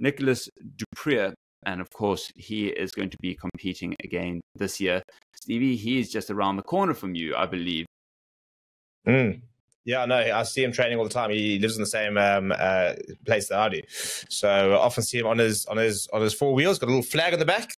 Nicholas du Preez, and of course he is going to be competing again this year. Stevie, he is just around the corner from you, I believe. Mm. Yeah, no, I see him training all the time. He lives in the same um, uh, place that I do, so I often see him on his on his on his four wheels. Got a little flag on the back,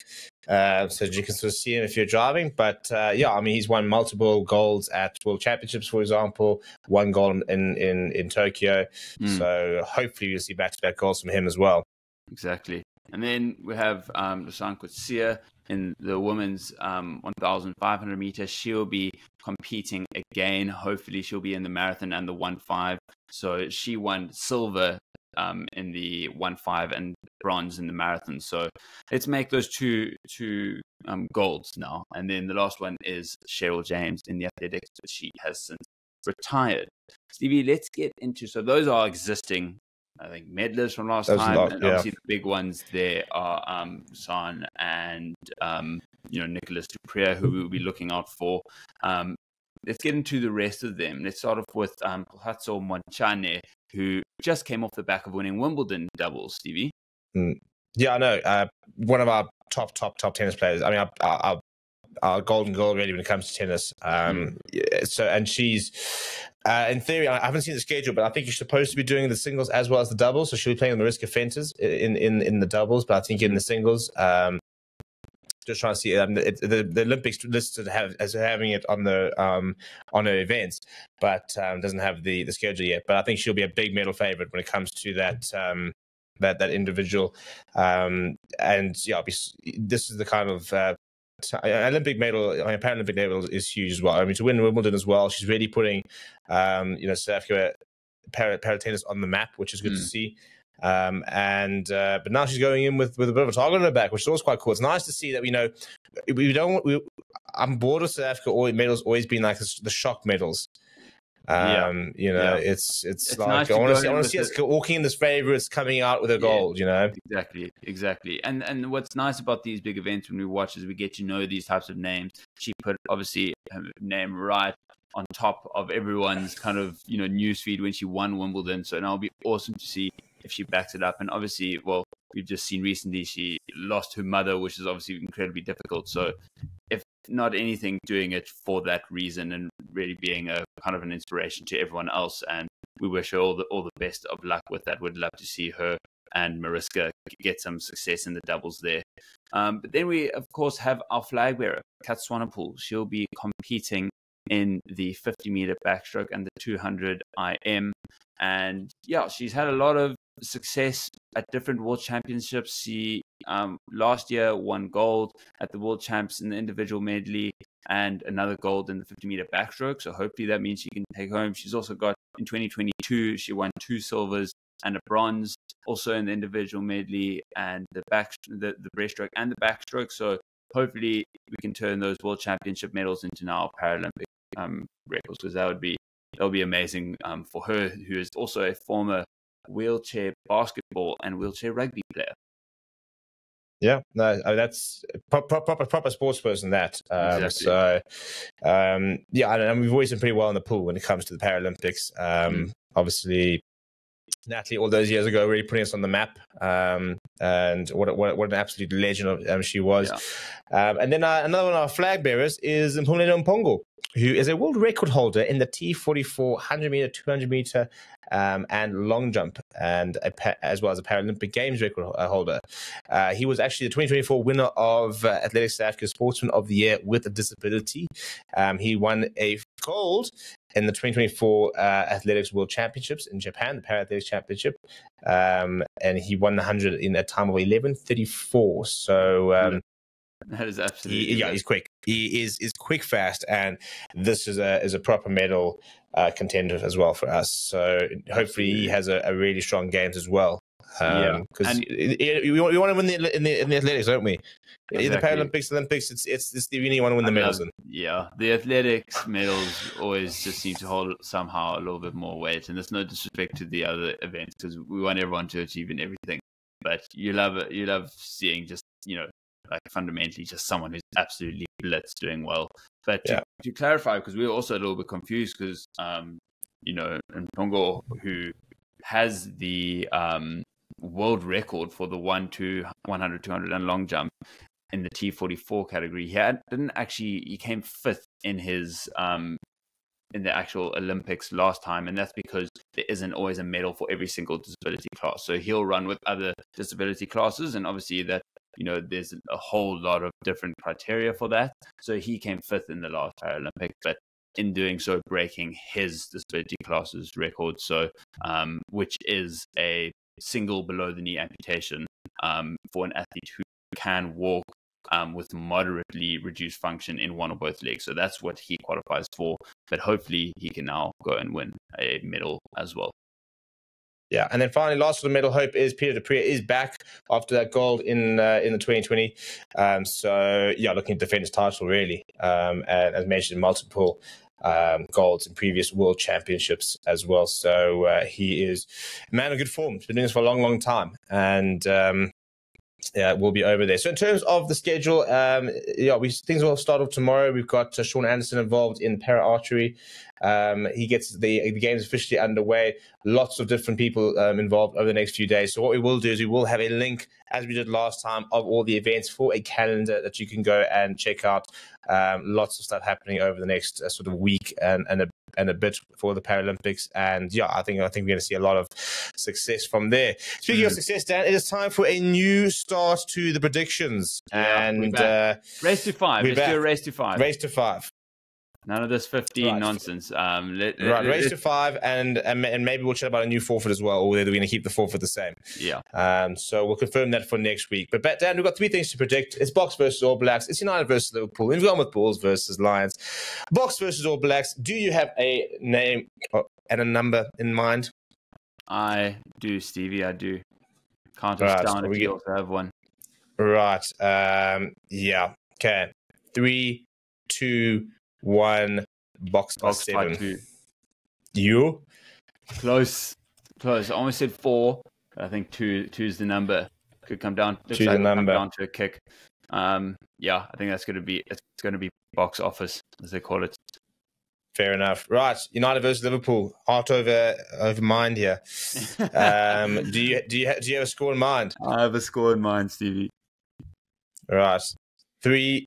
uh, so you can sort of see him if you're driving. But uh, yeah, I mean, he's won multiple golds at World Championships, for example. One goal in in in Tokyo. Mm. So hopefully, you'll see back to back goals from him as well. Exactly. And then we have um, Dusan Coetzee in the women's um, 1,500 meters. She'll be competing again. Hopefully, she'll be in the marathon and the 1.5. So she won silver um, in the 1.5 and bronze in the marathon. So let's make those two two um, golds now. And then the last one is Cheryl James in the athletics, but she has since retired. Stevie, let's get into so those are existing I think medlers from last time, lot, and obviously the big ones there are um, San and um, you know Nicholas du Preez, who we'll be looking out for. Um, let's get into the rest of them. Let's start off with um, Montjane, Montjane, who just came off the back of winning Wimbledon doubles. Stevie. Mm. Yeah, I know. Uh, one of our top, top, top tennis players. I mean, our, our, our golden girl really when it comes to tennis. Um, mm. So, and she's uh, in theory, I haven't seen the schedule, but I think you're supposed to be doing the singles as well as the doubles. So she'll be playing on Mariska Venters in in in the doubles, but I think in the singles, um, just trying to see um, the, the, the Olympics listed have, as having it on the um, on her events, but um, doesn't have the the schedule yet. But I think she'll be a big medal favorite when it comes to that um, that that individual. Um, and yeah, this is the kind of uh, Olympic medal, I mean, Paralympic medal is huge as well. I mean, to win Wimbledon as well, she's really putting, um, you know, South Africa para, para tennis on the map, which is good mm. to hmm. see. Um, and uh, but now she's going in with with a bit of a target on her back, which is always quite cool. It's nice to see that we know we don't. We, I'm bored of South Africa. All medals always been like the shock medals. Um, yeah. you know, yeah. it's, it's, it's like nice I want to see, I want to see us walking in this favorites coming out with a gold. Yeah, you know, exactly, exactly. And and what's nice about these big events when we watch is we get to know these types of names. She put obviously her name right on top of everyone's kind of you know newsfeed when she won Wimbledon. So now it'll be awesome to see if she backs it up. And obviously, well, we've just seen recently she lost her mother, which is obviously incredibly difficult. So if not anything, doing it for that reason and really being a kind of an inspiration to everyone else. And we wish her all the all the best of luck with that. Would love to see her and Mariska get some success in the doubles there. Um, but then we, of course, have our flag bearer, Kat Swanepoel. She'll be competing in the 50 meter backstroke and the 200 IM. And yeah, she's had a lot of success at different world championships. She um, last year won gold at the world champs in the individual medley and another gold in the 50 meter backstroke. So hopefully that means she can take home. She's also got in 2022 she won two silvers and a bronze, also in the individual medley and the back the, the breaststroke and the backstroke. So hopefully we can turn those world championship medals into now Paralympic um, records because that would be that would be amazing um, for her, who is also a former wheelchair basketball and wheelchair rugby player. Yeah, no, that's proper proper, proper sports person. That um, exactly. so, um, yeah, and, we've always been pretty well in the pool when it comes to the Paralympics. Um, mm. Obviously, Natalie all those years ago, really putting us on the map. Um, and what, what, what an absolute legend of, um, she was. Yeah. Um, and then uh, another one of our flag bearers is Mpumelelo Mhlongo, who is a world record holder in the T44 100 meter, 200 meter, um, and long jump, and a, as well as a Paralympic Games record uh, holder. Uh, he was actually the 2024 winner of uh, Athletics South Africa Sportsman of the Year with a disability. Um, he won a gold in the 2024 uh, Athletics World Championships in Japan, the Para Athletics Championship, um, and he won the 100 in a time of 11:34. So. Um, that is absolutely he, yeah. He's quick. He is is quick, fast, and this is a is a proper medal uh, contender as well for us. So hopefully he has a, a really strong games as well. Um, yeah, because we want, we want to win the, in the in the athletics, don't we? Exactly. The Paralympics, Olympics, it's it's, it's the, you really want to win the medals. In. Yeah, the athletics medals always just seem to hold somehow a little bit more weight, and there's no disrespect to the other events because we want everyone to achieve in everything. But you love it, you love seeing just you know like fundamentally just someone who's absolutely blitz doing well. But to, yeah. to clarify, because we were also a little bit confused because um, you know, and Pongo who has the um world record for the 1 to 100 200 and long jump in the T44 category. He had, didn't actually he came fifth in his um in the actual Olympics last time, and that's because there isn't always a medal for every single disability class. So he'll run with other disability classes, and obviously that you know there's a whole lot of different criteria for that. So he came fifth in the last Paralympic, but in doing so, breaking his disability classes record. So, um, which is a single below the knee amputation um, for an athlete who can walk um, with moderately reduced function in one or both legs. So that's what he qualifies for. But hopefully, he can now go and win a medal as well. Yeah, and then finally, last for the medal hope is Pieter du Preez is back after that gold in uh, in the 2020. Um, so yeah, looking to defend his title really, um, and as mentioned, multiple um, golds in previous world championships as well. So uh, he is a man of good form. He's been doing this for a long, long time, and um, yeah, we'll be over there. So in terms of the schedule, um, yeah, we things will start off tomorrow. We've got uh, Sean Anderson involved in para archery. Um, he gets the the games officially underway. Lots of different people um, involved over the next few days. So what we will do is we will have a link, as we did last time, of all the events for a calendar that you can go and check out. Um, lots of stuff happening over the next uh, sort of week and and a and a bit for the Paralympics. And yeah, I think I think we're going to see a lot of success from there. Speaking mm. of success, Dan, it is time for a new start to the predictions. Yeah, and uh, race to five. Let's back. do a race to five. Race to five. None of this 15 right. nonsense. Um, let, right, race to five, and, and and maybe we'll chat about a new forfeit as well, or whether we're going to keep the forfeit the same. Yeah. Um, so we'll confirm that for next week. But Dan, we've got three things to predict. It's Boks versus All Blacks. It's United versus Liverpool. We've gone with Bulls versus Lions. Boks versus All Blacks. Do you have a name and a number in mind? I do, Stevie. I do. Can't right, down if you also have one. Right. Um, yeah. Okay. Three, two one Boks, Boks seven. Two. You? Close. Close. I almost said four. I think two two is the number. Could come down. Two the number. down to a kick. Um, yeah, I think that's going to be it's going to be box office as they call it. Fair enough. Right, United versus Liverpool. Heart over over mind here. Um, do you do you do you have a score in mind? I have a score in mind, Stevie. Right, three,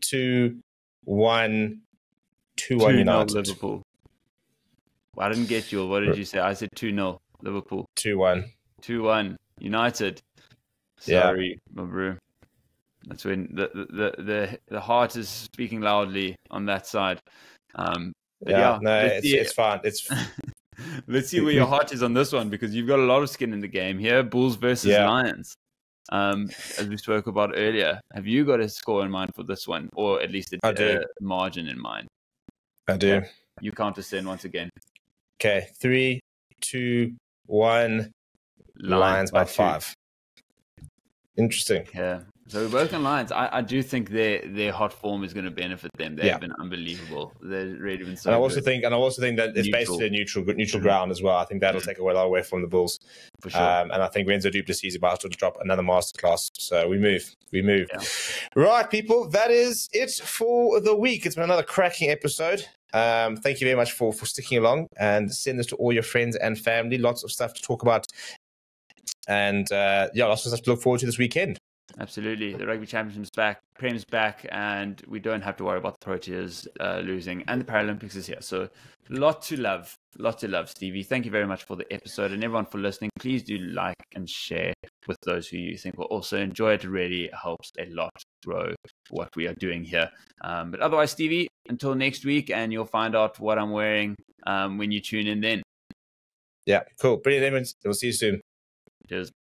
two, one, two, two one United. Liverpool. I didn't get you. What did you say? I said two 0 Liverpool. Two one. Two one United. Sorry, yeah. my bro. That's when the, the the the heart is speaking loudly on that side. Um, yeah, yeah, no, it's, see, it's fine. It's let's see where your heart is on this one because you've got a lot of skin in the game here. Bulls versus yeah. Lions um, as we spoke about earlier. Have you got a score in mind for this one, or at least a, a margin in mind? I do. You count us in once again. Okay, three, two, one. Lions, Lions by, by five. Interesting. Yeah. So we're both on Lions. I, I do think their their hot form is going to benefit them. They've yeah. been unbelievable. They've really been so. And I also good. think, and I also think that it's neutral. based on neutral neutral mm-hmm. ground as well. I think that'll mm-hmm. take a lot away from the Bulls. For sure. Um, and I think Renzo du Plessis is about to drop another masterclass. So we move, we move. Yeah. Right, people. That is it for the week. It's been another cracking episode. Um, thank you very much for for sticking along and send this to all your friends and family. Lots of stuff to talk about, and uh, yeah, lots of stuff to look forward to this weekend. Absolutely. The Rugby Championship's back, Prem's back, and we don't have to worry about the Proteas uh, losing. And the Paralympics is here. So, lot to love. Lot to love, Stevie. Thank you very much for the episode and everyone for listening. Please do like and share with those who you think will also enjoy it. It really helps a lot grow what we are doing here. Um, but otherwise, Stevie, until next week, and you'll find out what I'm wearing um, when you tune in then. Yeah, cool. Brilliant, Edmonds. We'll see you soon. Cheers.